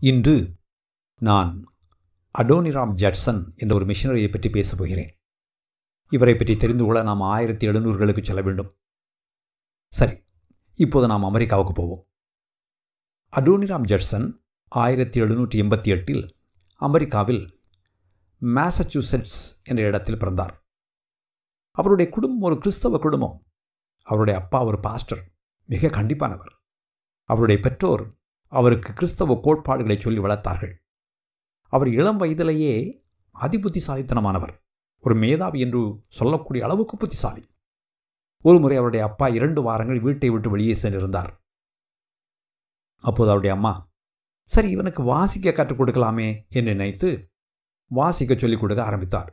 இன்று நான் Adoniram Judson என்ற ஒரு மிஷினரியை பற்றி பேசப் போகிறேன். இவரை பற்றி தெரிந்து கொள்ள நாம் ஆயிரத்தி எழுநூறுகளுக்கு செல்ல வேண்டும். சரி இப்போது நாம் அமெரிக்காவுக்கு போவோம். அடோனிராம் ஜட்சன் ஆயிரத்தி எழுநூற்றி எண்பத்தி எட்டில் அமெரிக்காவில் மேசச்சூசெட்ஸ் என்ற இடத்தில் பிறந்தார். அவருடைய குடும்பம் ஒரு கிறிஸ்தவ குடும்பம். அவருடைய அப்பா ஒரு பாஸ்டர் மிக கண்டிப்பானவர். அவருடைய பெற்றோர் அவருக்கு கிறிஸ்தவ கோட்பாடுகளை சொல்லி வளர்த்தார்கள். அவர் இளம் வயதிலேயே அதிபுத்திசாலித்தனமானவர். ஒரு மேதாவி என்று சொல்லக்கூடிய அளவுக்கு புத்திசாலி. ஒருமுறை அவருடைய அப்பா இரண்டு வாரங்கள் வீட்டை விட்டு வெளியே சென்றிருந்தார். அப்போது அவருடைய அம்மா சரி இவனுக்கு வாசிக்க கற்றுக் கொடுக்கலாமே என்று நினைத்து வாசிக்க சொல்லிக் கொடுக்க ஆரம்பித்தார்.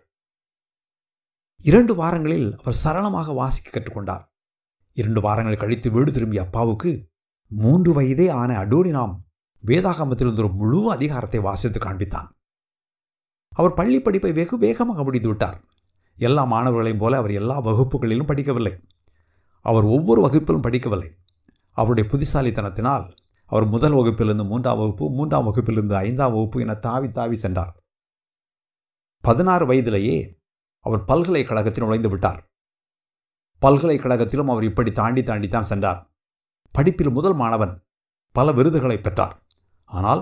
இரண்டு வாரங்களில் அவர் சரளமாக வாசிக்க கற்றுக்கொண்டார் இரண்டு வாரங்கள் கழித்து வீடு திரும்பிய அப்பாவுக்கு மூன்று வயதே ஆன அடோனினாம் வேதாகமத்திலிருந்து ஒரு முழு அதிகாரத்தை வாசித்து காண்பித்தான். அவர் பள்ளி படிப்பை வெகு வேகமாக முடித்து விட்டார். எல்லா மாணவர்களையும் போல அவர் எல்லா வகுப்புகளிலும் படிக்கவில்லை. அவர் ஒவ்வொரு வகுப்பிலும் படிக்கவில்லை. அவருடைய புத்திசாலித்தனத்தினால் அவர் முதல் வகுப்பிலிருந்து மூன்றாம் வகுப்பு மூன்றாம் வகுப்பிலிருந்து ஐந்தாம் வகுப்பு என தாவி தாவி சென்றார். பதினாறு வயதிலேயே அவர் பல்கலைக்கழகத்தில் நுழைந்து விட்டார். பல்கலைக்கழகத்திலும் அவர் இப்படி தாண்டி தாண்டித்தான் சென்றார். படிப்பில் முதல் மாணவன் பல விருதுகளை பெற்றார். ஆனால்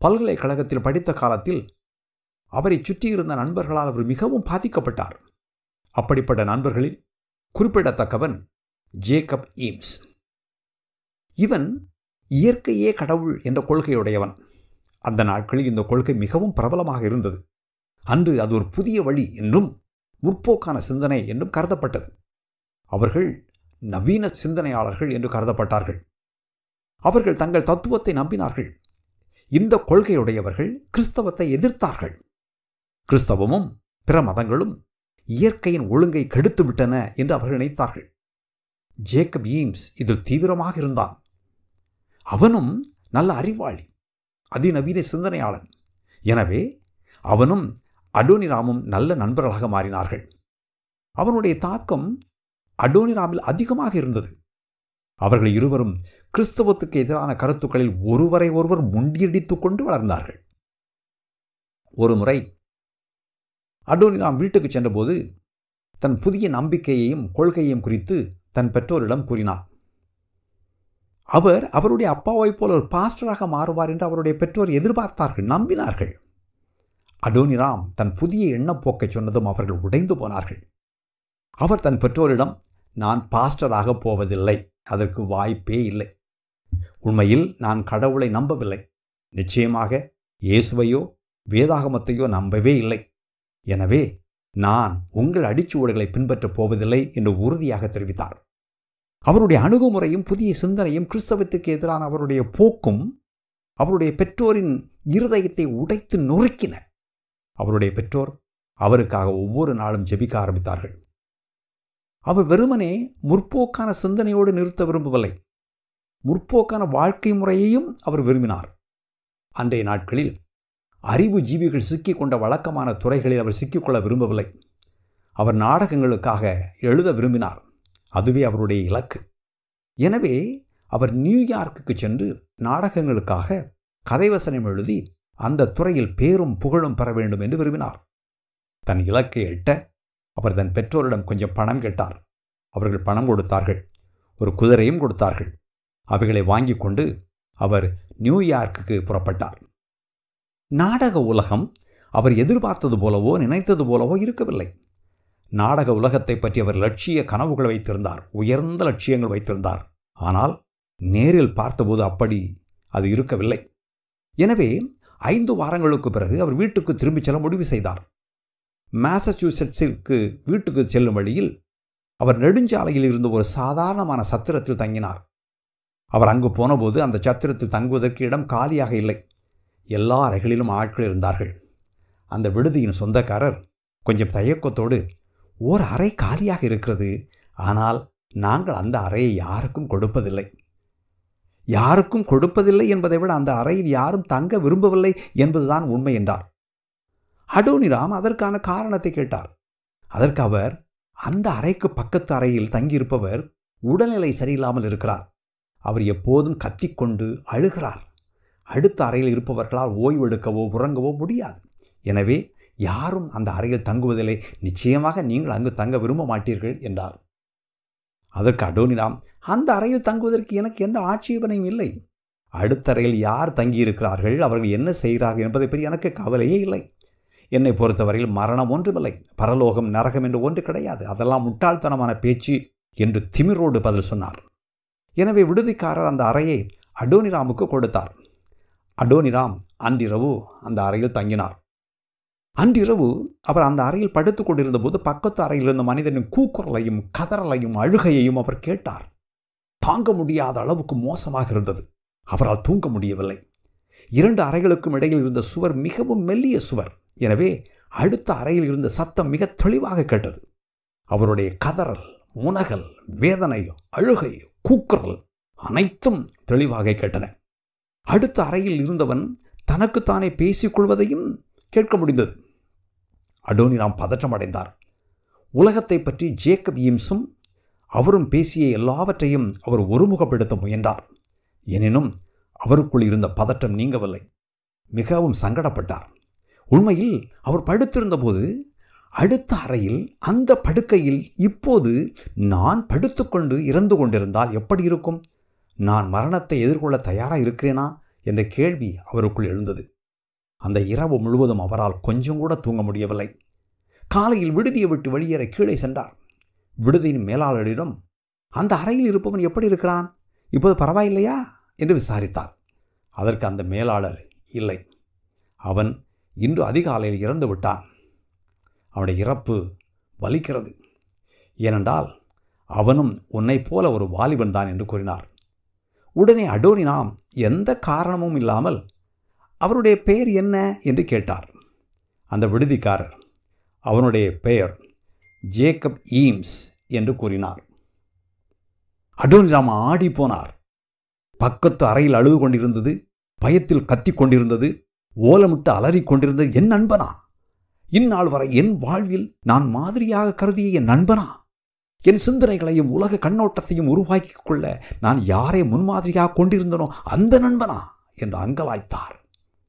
பல்கலைக்கழகத்தில் படித்த காலத்தில் அவரை சுற்றியிருந்த நண்பர்களால் அவர் மிகவும் பாதிக்கப்பட்டார். அப்படிப்பட்ட நண்பர்களில் குறிப்பிடத்தக்கவன் ஜேக்கப் ஈம்ஸ். இவன் இயற்கையே கடவுள் என்ற கொள்கையுடையவன். அந்த நாட்களில் இந்த கொள்கை மிகவும் பிரபலமாக இருந்தது. அன்று அது ஒரு புதிய வழி என்றும் முற்போக்கான சிந்தனை என்றும் கருதப்பட்டது. அவர்கள் நவீன சிந்தனையாளர்கள் என்று கருதப்பட்டார்கள். அவர்கள் தங்கள் தத்துவத்தை நம்பினார்கள். இந்த கொள்கையுடையவர்கள் கிறிஸ்தவத்தை எதிர்த்தார்கள். கிறிஸ்தவமும் பிற மதங்களும் இயற்கையின் ஒழுங்கை கெடுத்துவிட்டன என்று அவர்கள் நினைத்தார்கள். ஜேக்கப் ஈம்ஸ் இதில் தீவிரமாக இருந்தான். அவனும் நல்ல அறிவாளி அதிநவீன சிந்தனையாளன். எனவே அவனும் அடோனிராமும் நல்ல நண்பர்களாக மாறினார்கள். அவனுடைய தாக்கம் அடோனிராமில் அதிகமாக இருந்தது. அவர்கள் இருவரும் கிறிஸ்தவத்துக்கு எதிரான கருத்துக்களில் ஒருவரை ஒருவர் முண்டியடித்துக் கொண்டு வளர்ந்தார்கள். ஒரு முறை அடோனிராம் வீட்டுக்கு சென்றபோது தன் புதிய நம்பிக்கையையும் கொள்கையையும் குறித்து தன் பெற்றோரிடம் கூறினார். அவர் அவருடைய அப்பாவைப் போல ஒரு பாஸ்டராக மாறுவார் என்று அவருடைய பெற்றோர் எதிர்பார்த்தார்கள் நம்பினார்கள். அடோனிராம் தன் புதிய எண்ணப்போக்கை சொன்னதும் அவர்கள் உடைந்து போனார்கள். அவர் தன் பெற்றோரிடம் நான் பாஸ்டராக போவதில்லை. அதற்கு வாய்ப்பே இல்லை. உண்மையில் நான் கடவுளை நம்பவில்லை. நிச்சயமாக இயேசுவையோ வேதாகமத்தையோ நம்பவே இல்லை. எனவே நான் உங்கள் அடிச்சுவடுகளை பின்பற்றப் போவதில்லை என்று உறுதியாக தெரிவித்தார். அவருடைய அணுகுமுறையும் புதிய சிந்தனையும் கிறிஸ்தவத்துக்கு எதிரான அவருடைய போக்கும் அவருடைய பெற்றோரின் இருதயத்தை உடைத்து நொறுக்கின. அவருடைய பெற்றோர் அவருக்காக ஒவ்வொரு நாளும் ஜெபிக்க ஆரம்பித்தார்கள். அவர் வெறுமனே முற்போக்கான சிந்தனையோடு நிறுத்த விரும்பவில்லை. முற்போக்கான வாழ்க்கை முறையையும் அவர் விரும்பினார். அன்றைய நாட்களில் அறிவு ஜீவிகள் சிக்கிக் கொண்ட வழக்கமான துறைகளில் அவர் சிக்கிக்கொள்ள விரும்பவில்லை. அவர் நாடகங்களுக்காக எழுத விரும்பினார். அதுவே அவருடைய இலக்கு. எனவே அவர் நியூயார்க்குக்கு சென்று நாடகங்களுக்காக கதைவசனம் எழுதி அந்த துறையில் பேரும் புகழும் பெற வேண்டும் என்று விரும்பினார். தன் இலக்கை எட்ட அவர் தன் பெற்றோரிடம் கொஞ்சம் பணம் கேட்டார். அவர்கள் பணம் கொடுத்தார்கள். ஒரு குதிரையும் கொடுத்தார்கள். அவைகளை வாங்கி கொண்டு அவர் நியூயார்க்குக்கு புறப்பட்டார். நாடக உலகம் அவர் எதிர்பார்த்தது போலவோ நினைத்தது போலவோ இருக்கவில்லை. நாடக உலகத்தை பற்றி அவர் லட்சிய கனவுகள் வைத்திருந்தார். உயர்ந்த லட்சியங்கள் வைத்திருந்தார். ஆனால் நேரில் பார்த்தபோது அப்படி அது இருக்கவில்லை. எனவே ஐந்து வாரங்களுக்கு பிறகு அவர் வீட்டுக்கு திரும்பிச் செல்ல முடிவு செய்தார். மேசச்சூசெட்ஸிற்கு வீட்டுக்கு செல்லும் வழியில் அவர் நெடுஞ்சாலையில் இருந்த ஒரு சாதாரணமான சத்திரத்தில் தங்கினார். அவர் அங்கு போனபோது அந்த சத்திரத்தில் தங்குவதற்கு இடம் காலியாக இல்லை. எல்லா அறைகளிலும் ஆட்கள் இருந்தார்கள். அந்த விடுதியின் சொந்தக்காரர் கொஞ்சம் தயக்கத்தோடு ஓர் அறை காலியாக இருக்கிறது. ஆனால் நாங்கள் அந்த அறையை யாருக்கும் கொடுப்பதில்லை. யாருக்கும் கொடுப்பதில்லை என்பதை விட அந்த அறையில் யாரும் தங்க விரும்பவில்லை என்பதுதான் உண்மை என்றார். அடோனிராம் அதற்கான காரணத்தை கேட்டார். அதற்கு அவர் அந்த அறைக்கு பக்கத்து அறையில் தங்கியிருப்பவர் உடல்நிலை சரியில்லாமல் இருக்கிறார். அவர் எப்போதும் கத்திக்கொண்டு அழுகிறார். அடுத்த அறையில் இருப்பவர்களால் ஓய்வெடுக்கவோ உறங்கவோ முடியாது. எனவே யாரும் அந்த அறையில் தங்குவதில்லை. நிச்சயமாக நீங்கள் அங்கு தங்க விரும்ப மாட்டீர்கள் என்றார். அதற்கு அடோனிராம் அந்த அறையில் தங்குவதற்கு எனக்கு எந்த ஆட்சேபனையும் இல்லை. அடுத்த அறையில் யார் தங்கியிருக்கிறார்கள் அவர்கள் என்ன செய்கிறார்கள் என்பதை பற்றி எனக்கு கவலையே இல்லை. என்னை பொறுத்தவரையில் மரணம் ஒன்றுமில்லை. பரலோகம் நரகம் என்று ஒன்று கிடையாது. அதெல்லாம் முட்டாள்தனமான பேச்சு என்று திமிரோடு பதில் சொன்னார். எனவே விடுதிக்காரர் அந்த அறையை அடோனிராமுக்கு கொடுத்தார். அடோனிராம் அன்றிரவு அந்த அறையில் தங்கினார். அன்றிரவு அவர் அந்த அறையில் படுத்துக் கொண்டிருந்த போது பக்கத்து அறையில் இருந்த மனிதனின் கூக்குரலையும் கதறலையும் அழுகையையும் அவர் கேட்டார். தாங்க முடியாத அளவுக்கு மோசமாக இருந்தது. அவரால் தூங்க முடியவில்லை. இரண்டு அறைகளுக்கும் இடையில் இருந்த சுவர் மிகவும் மெல்லிய சுவர். எனவே அடுத்த அறையில் இருந்த சத்தம் மிக தெளிவாக கேட்டது. அவருடைய கதறல் முனகல் வேதனை அழுகை கூக்குரல் அனைத்தும் தெளிவாக கேட்டன. அடுத்த அறையில் இருந்தவன் தனக்குத்தானே பேசிக்கொள்வதையும் கேட்க முடிந்தது. அடோனிராம் பதற்றம் அடைந்தார். உலகத்தை பற்றி ஜேக்கப் ஈம்ஸும் அவரும் பேசிய எல்லாவற்றையும் அவர் ஒருமுகப்படுத்த முயன்றார். எனினும் அவருக்குள் இருந்த பதற்றம் நீங்கவில்லை. மிகவும் சங்கடப்பட்டார். உண்மையில் அவர் படுத்திருந்தபோது அடுத்த அறையில் அந்த படுக்கையில் இப்போது நான் படுத்துக்கொண்டு இறந்து கொண்டிருந்தால் எப்படி இருக்கும்? நான் மரணத்தை எதிர்கொள்ள தயாராக இருக்கிறேனா? என்ற கேள்வி அவருக்குள் எழுந்தது. அந்த இரவு முழுவதும் அவரால் கொஞ்சம் கூட தூங்க முடியவில்லை. காலையில் விடுதியை விட்டு வெளியேற கீழே சென்றார். விடுதியின் மேலாளரிடம் அந்த அறையில் இருப்பவன் எப்படி இருக்கிறான்? இப்போது பரவாயில்லையா? என்று விசாரித்தார். அதற்கு அந்த மேலாளர் இல்லை. அவன் இன்று அதிகாலையில் இறந்து விட்டான். அவனுடைய இறப்பு வலிக்கிறது. ஏனென்றால் அவனும் உன்னைப் போல ஒரு வாலிபன் தான் என்று கூறினார். உடனே அடோனினாம் எந்த காரணமும் இல்லாமல் அவருடைய பெயர் என்ன என்று கேட்டார். அந்த விடுதிக்காரர் அவனுடைய பெயர் ஜேக்கப் ஈம்ஸ் என்று கூறினார். அடோனிராம் ஆடி போனார் பக்கத்து அறையில் அழுது கொண்டிருந்தது பயத்தில் கத்திக் கொண்டிருந்தது ஓலமிட்டு அலறிக் கொண்டிருந்த என் நண்பனா? இந்நாள் வரை என் வாழ்வில் நான் மாதிரியாக கருதிய என் நண்பனா? என் சிந்தனைகளையும் உலக கண்ணோட்டத்தையும் உருவாக்கிக் கொள்ள நான் யாரை முன்மாதிரியாக கொண்டிருந்தனோ அந்த நண்பனா? என்று அங்கலாய்த்தார்.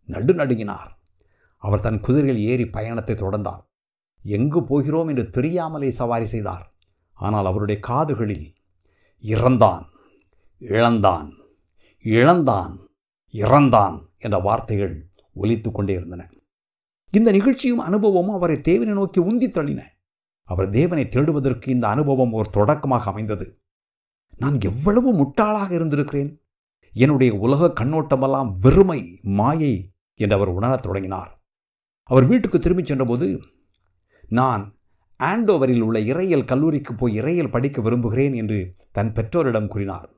நடுநடுங்கினார் அவர் தன் குதிரையில் ஏறி பயணத்தை தொடர்ந்தார். எங்கு போகிறோம்? என்று தெரியாமலே சவாரி செய்தார். ஆனால் அவருடைய காதுகளில் இறந்தான் இழந்தான் இழந்தான் இறந்தான் என்ற வார்த்தைகள் ஒலித்து கொண்டே இருந்தன. இந்த நிகழ்ச்சியும் அனுபவமும் அவரை தேவனை நோக்கி உந்தி தள்ளின. அவர் தேவனை தேடுவதற்கு இந்த அனுபவம் ஒரு தொடக்கமாக அமைந்தது. நான் எவ்வளவு முட்டாளாக இருந்திருக்கிறேன். என்னுடைய உலக கண்ணோட்டமெல்லாம் வெறுமை மாயை என்று அவர் உணரத் தொடங்கினார். அவர் வீட்டுக்கு திரும்பிச் சென்றபோது நான் ஆண்டோவரில் உள்ள இறையல் கல்லூரிக்கு போய் இறையல் படிக்க விரும்புகிறேன் என்று தன் பெற்றோரிடம் கூறினார்.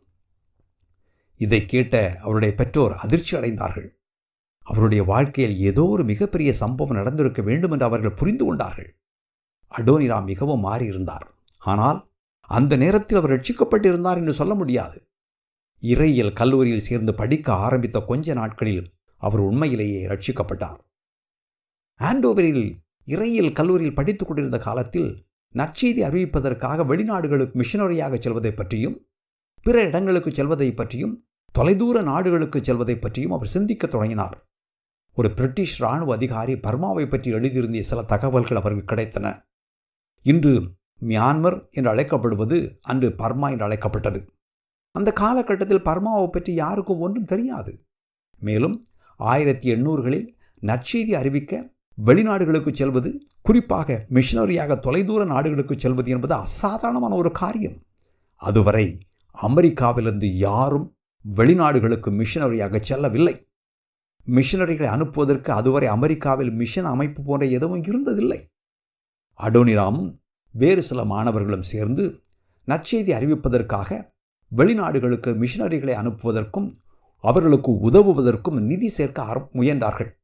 இதை கேட்ட அவருடைய பெற்றோர் அதிர்ச்சி அடைந்தார்கள் அவருடைய வாழ்க்கையில் ஏதோ ஒரு மிகப்பெரிய சம்பவம் நடந்திருக்க வேண்டும் என்று அவர்கள் புரிந்து கொண்டார்கள். அடோனிராம் மிகவும் மாறியிருந்தார். ஆனால் அந்த நேரத்தில் அவர் ரட்சிக்கப்பட்டிருந்தார் என்று சொல்ல முடியாது. இறையியல் கல்லூரியில் சேர்ந்து படிக்க ஆரம்பித்த கொஞ்ச நாட்களில் அவர் உண்மையிலேயே ரட்சிக்கப்பட்டார். ஆண்டோவரில் இறையியல் கல்லூரியில் படித்துக் கொண்டிருந்த காலத்தில் நற்செய்தி அறிவிப்பதற்காக வெளிநாடுகளுக்கு மிஷனரியாக செல்வதை பற்றியும் பிற இடங்களுக்கு செல்வதை பற்றியும் தொலைதூர நாடுகளுக்கு செல்வதை பற்றியும் அவர் சிந்திக்கத் தொடங்கினார். ஒரு பிரிட்டிஷ் இராணுவ அதிகாரி பர்மாவை பற்றி எழுதியிருந்த சில தகவல்கள் அவருக்கு கிடைத்தன. இன்று மியான்மர் என்று அழைக்கப்படுவது அன்று பர்மா என்று அழைக்கப்பட்டது. அந்த காலகட்டத்தில் பர்மாவை பற்றி யாருக்கும் ஒன்றும் தெரியாது. மேலும் ஆயிரத்தி எண்ணூறுகளில் நற்செய்தி அறிவிக்க வெளிநாடுகளுக்கு செல்வது குறிப்பாக மிஷனரியாக தொலைதூர நாடுகளுக்கு செல்வது என்பது அசாதாரணமான ஒரு காரியம். அதுவரை அமெரிக்காவிலிருந்து யாரும் வெளிநாடுகளுக்கு மிஷனரியாக செல்லவில்லை. மிஷனரிகளை அனுப்புவதற்கு அதுவரை அமெரிக்காவில் மிஷன் அமைப்பு போன்ற எதுவும் இருந்ததில்லை. அடோனிராமும் வேறு சில மாணவர்களும் சேர்ந்து நற்செய்தி அறிவிப்பதற்காக வெளிநாடுகளுக்கு மிஷனரிகளை அனுப்புவதற்கும் அவர்களுக்கு உதவுவதற்கும் நிதி சேர்க்க முயன்றார்கள்.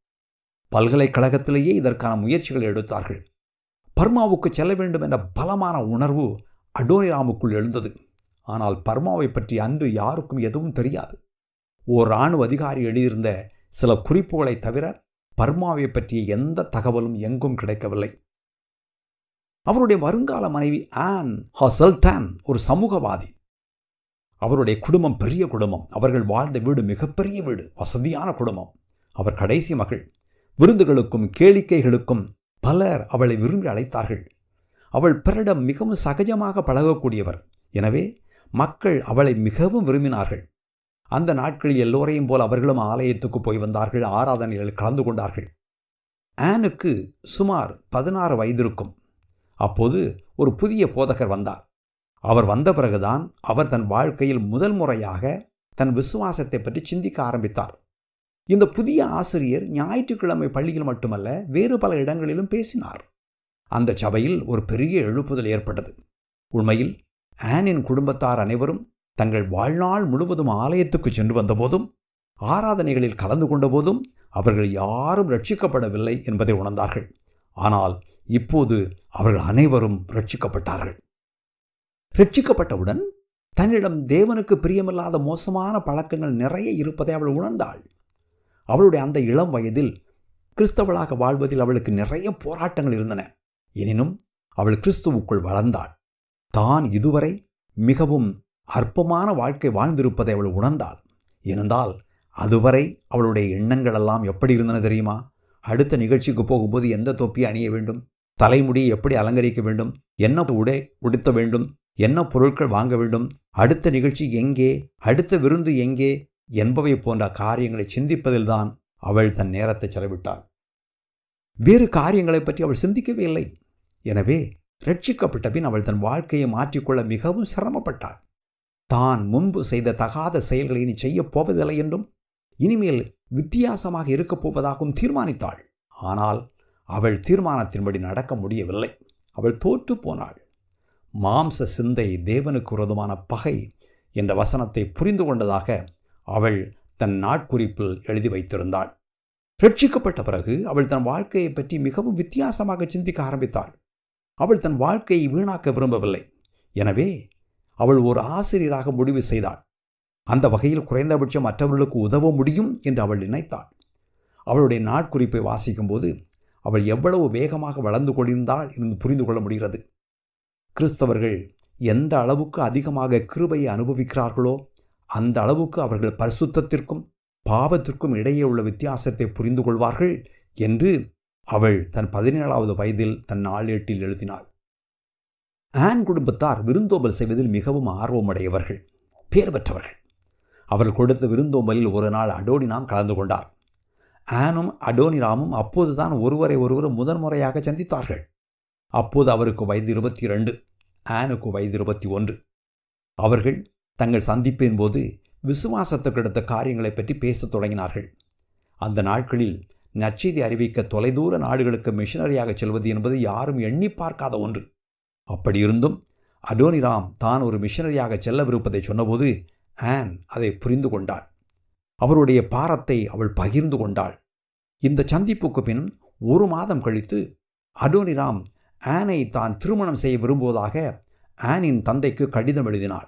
பல்கலைக்கழகத்திலேயே இதற்கான முயற்சிகள் எடுத்தார்கள். பர்மாவுக்கு செல்ல வேண்டும் என்ற பலமான உணர்வு அடோனிராமுக்குள் எழுந்தது. ஆனால் பர்மாவை பற்றி அன்று யாருக்கும் எதுவும் தெரியாது. ஓர் இராணுவ அதிகாரி எழுதியிருந்த சில குறிப்புகளை தவிர பர்மாவை பற்றிய எந்த தகவலும் எங்கும் கிடைக்கவில்லை. அவருடைய வருங்கால மனைவி ஆன் ஹசல்டான் ஒரு சமூகவாதி. அவருடைய குடும்பம் பெரிய குடும்பம். அவர்கள் வாழ்ந்த வீடு மிகப்பெரிய வீடு. வசதியான குடும்பம். அவர் கடைசி மகள். விருந்துகளுக்கும் கேளிக்கைகளுக்கும் பலர் அவளை விரும்பி அழைத்தார்கள். அவள் பிறரிடம் மிகவும் சகஜமாக பழகக்கூடியவர். எனவே மக்கள் அவளை மிகவும் விரும்பினார்கள். அந்த நாட்களில் எல்லோரையும் போல் அவர்களும் ஆலயத்துக்கு போய் வந்தார்கள் ஆராதனைகளில் கலந்து கொண்டார்கள். ஆனுக்கு சுமார் பதினாறு வயது இருக்கும் அப்போது ஒரு புதிய போதகர் வந்தார். அவர் வந்த பிறகுதான் அவர் தன் வாழ்க்கையில் முதல் முறையாக தன் விசுவாசத்தை பற்றி சிந்திக்க ஆரம்பித்தார். இந்த புதிய ஆசிரியர் ஞாயிற்றுக்கிழமை பள்ளியில் மட்டுமல்ல வேறு பல இடங்களிலும் பேசினார். அந்த சபையில் ஒரு பெரிய எழுப்புதல் ஏற்பட்டது. உண்மையில் ஆனின் குடும்பத்தார் அனைவரும் தங்கள் வாழ்நாள் முழுவதும் ஆலயத்துக்கு சென்று வந்தபோதும் ஆராதனைகளில் கலந்து கொண்டபோதும் அவர்கள் யாரும் ரட்சிக்கப்படவில்லை என்பதை உணர்ந்தார்கள். ஆனால் இப்போது அவர்கள் அனைவரும் ரட்சிக்கப்பட்டார்கள். ரட்சிக்கப்பட்டவுடன் தன்னிடம் தேவனுக்கு பிரியமில்லாத மோசமான பழக்கங்கள் நிறைய இருப்பதை அவள் உணர்ந்தாள். அவளுடைய அந்த இளம் வயதில் கிறிஸ்தவளாக வாழ்வதில் அவளுக்கு நிறைய போராட்டங்கள் இருந்தன. எனினும் அவள் கிறிஸ்துவுக்குள் வளர்ந்தாள். தான் இதுவரை மிகவும் அற்பமான வாழ்க்கை வாழ்ந்திருப்பதை அவள் உணர்ந்தாள். ஏனென்றால் அதுவரை அவளுடைய எண்ணங்கள் எல்லாம் எப்படி இருந்தன தெரியுமா? அடுத்த நிகழ்ச்சிக்கு போகும்போது எந்த தொப்பி அணிய வேண்டும்? தலைமுடியை எப்படி அலங்கரிக்க வேண்டும்? என்ன உடை உடுத்த வேண்டும்? என்ன பொருட்கள் வாங்க வேண்டும்? அடுத்த நிகழ்ச்சி எங்கே? அடுத்த விருந்து எங்கே? என்பவை போன்ற காரியங்களை சிந்திப்பதில்தான் அவள் தன் நேரத்தை செலவிட்டாள். வேறு காரியங்களை பற்றி அவள் சிந்திக்கவே இல்லை. எனவே ரட்சிக்கப்பட்ட பின் அவள் தன் வாழ்க்கையை மாற்றிக்கொள்ள மிகவும் சிரமப்பட்டாள். தான் முன்பு செய்த தகாத செயல்களை இனி செய்யப் போவதில்லை என்றும் இனிமேல் வித்தியாசமாக இருக்கப் போவதாகவும் தீர்மானித்தாள். ஆனால் அவள் தீர்மானத்தின்படி நடக்க முடியவில்லை. அவள் தோற்று போனாள். மாம்ச சிந்தை தேவனுக்கு உரதுமான பகை என்ற வசனத்தை புரிந்து கொண்டதாக அவள் தன் நாட்குறிப்பில் எழுதி வைத்திருந்தாள். ரட்சிக்கப்பட்ட பிறகு அவள் தன் வாழ்க்கையை பற்றி மிகவும் வித்தியாசமாக சிந்திக்க ஆரம்பித்தாள். அவள் தன் வாழ்க்கையை வீணாக்க விரும்பவில்லை. எனவே அவள் ஒரு ஆசிரியராக முடிவு செய்தாள். அந்த வகையில் குறைந்தபட்சம் மற்றவர்களுக்கு உதவ முடியும் என்று அவள் நினைத்தாள். அவளுடைய நாட்குறிப்பை வாசிக்கும்போது அவள் எவ்வளவு வேகமாக வளர்ந்து கொண்டிருந்தாள் என்று புரிந்து கொள்ள முடிகிறது. கிறிஸ்தவர்கள் எந்த அளவுக்கு அதிகமாக கிருபையை அனுபவிக்கிறார்களோ அந்த அளவுக்கு அவர்கள் பரிசுத்தத்திற்கும் பாவத்திற்கும் இடையே உள்ள வித்தியாசத்தை புரிந்து கொள்வார்கள் என்று அவள் தன் பதினேழாவது வயதில் தன் நாளேட்டில் எழுதினாள். ஆன் குடும்பத்தார் விருந்தோம்பல் செய்வதில் மிகவும் ஆர்வமுடையவர்கள் பேர் பெற்றவர்கள் அவர்கள் கொடுத்த விருந்தோம்பலில் ஒரு நாள் அடோனிராம் கலந்து கொண்டார். ஆனும் அடோனிராமும் அப்போதுதான் ஒருவரை ஒருவர் முதன்முறையாக சந்தித்தார்கள். அப்போது அவருக்கு வயது இருபத்தி இரண்டு ஆனுக்கு வயது இருபத்தி ஒன்று அவர்கள் தங்கள் சந்திப்பின் போது விசுவாசத்துக்கு எடுத்த காரியங்களை பற்றி பேசத் தொடங்கினார்கள். அந்த நாட்களில் நச்செய்தி அறிவிக்க தொலைதூர நாடுகளுக்கு மிஷனரியாக செல்வது என்பது யாரும் எண்ணி பார்க்காத ஒன்று. அப்படியிருந்தும் அடோனிராம் தான் ஒரு மிஷனரியாக செல்லவிருப்பதை சொன்னபோது ஆன் அதை புரிந்து கொண்டாள். அவருடைய பாரத்தை அவள் பகிர்ந்து கொண்டாள். இந்த சந்திப்புக்கு பின் ஒரு மாதம் கழித்து அடோனிராம் ஆனை தான் திருமணம் செய்ய விரும்புவதாக ஆனின் தந்தைக்கு கடிதம் எழுதினாள்.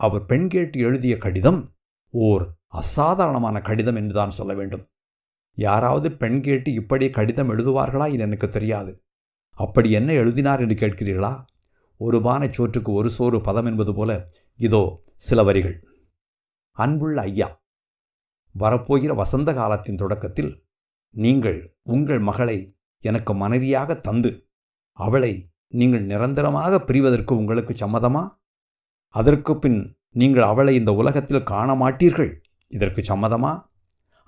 அவர் பெண் கேட்டு எழுதிய கடிதம் ஓர் அசாதாரணமான கடிதம் என்றுதான் சொல்ல வேண்டும். யாராவது பெண் கேட்டு இப்படி கடிதம் எழுதுவார்களா என்று எனக்கு தெரியாது. அப்படி என்ன எழுதினார் என்று கேட்கிறீர்களா? ஒரு பானை சோற்றுக்கு ஒரு சோறு பதம் என்பது போல இதோ சில வரிகள். அன்புள்ள ஐயா வரப்போகிற வசந்த காலத்தின் தொடக்கத்தில் நீங்கள் உங்கள் மகளை எனக்கு மனைவியாக தந்து அவளை நீங்கள் நிரந்தரமாக பிரிவதற்கு உங்களுக்கு சம்மதமா? அதற்கு பின் நீங்கள் அவளை இந்த உலகத்தில் காண மாட்டீர்கள் இதற்கு சம்மதமா?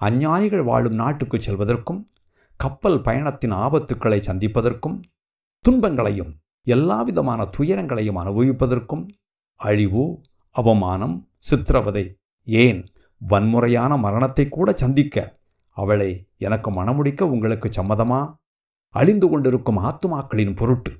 அஞ்ஞானிகள் வாழும் நாட்டுக்கு செல்வதற்கும் கப்பல் பயணத்தின் ஆபத்துக்களை சந்திப்பதற்கும் துன்பங்களையும் எல்லாவிதமான துயரங்களையும் அனுபவிப்பதற்கும் அழிவு அவமானம் சித்திரவதை ஏன் வன்முறையான மரணத்தை கூட சந்திக்க அவளை எனக்கு மணமுடிக்க உங்களுக்கு சம்மதமா? அழிந்து கொண்டிருக்கும் ஆத்துமாக்களின் பொருட்டு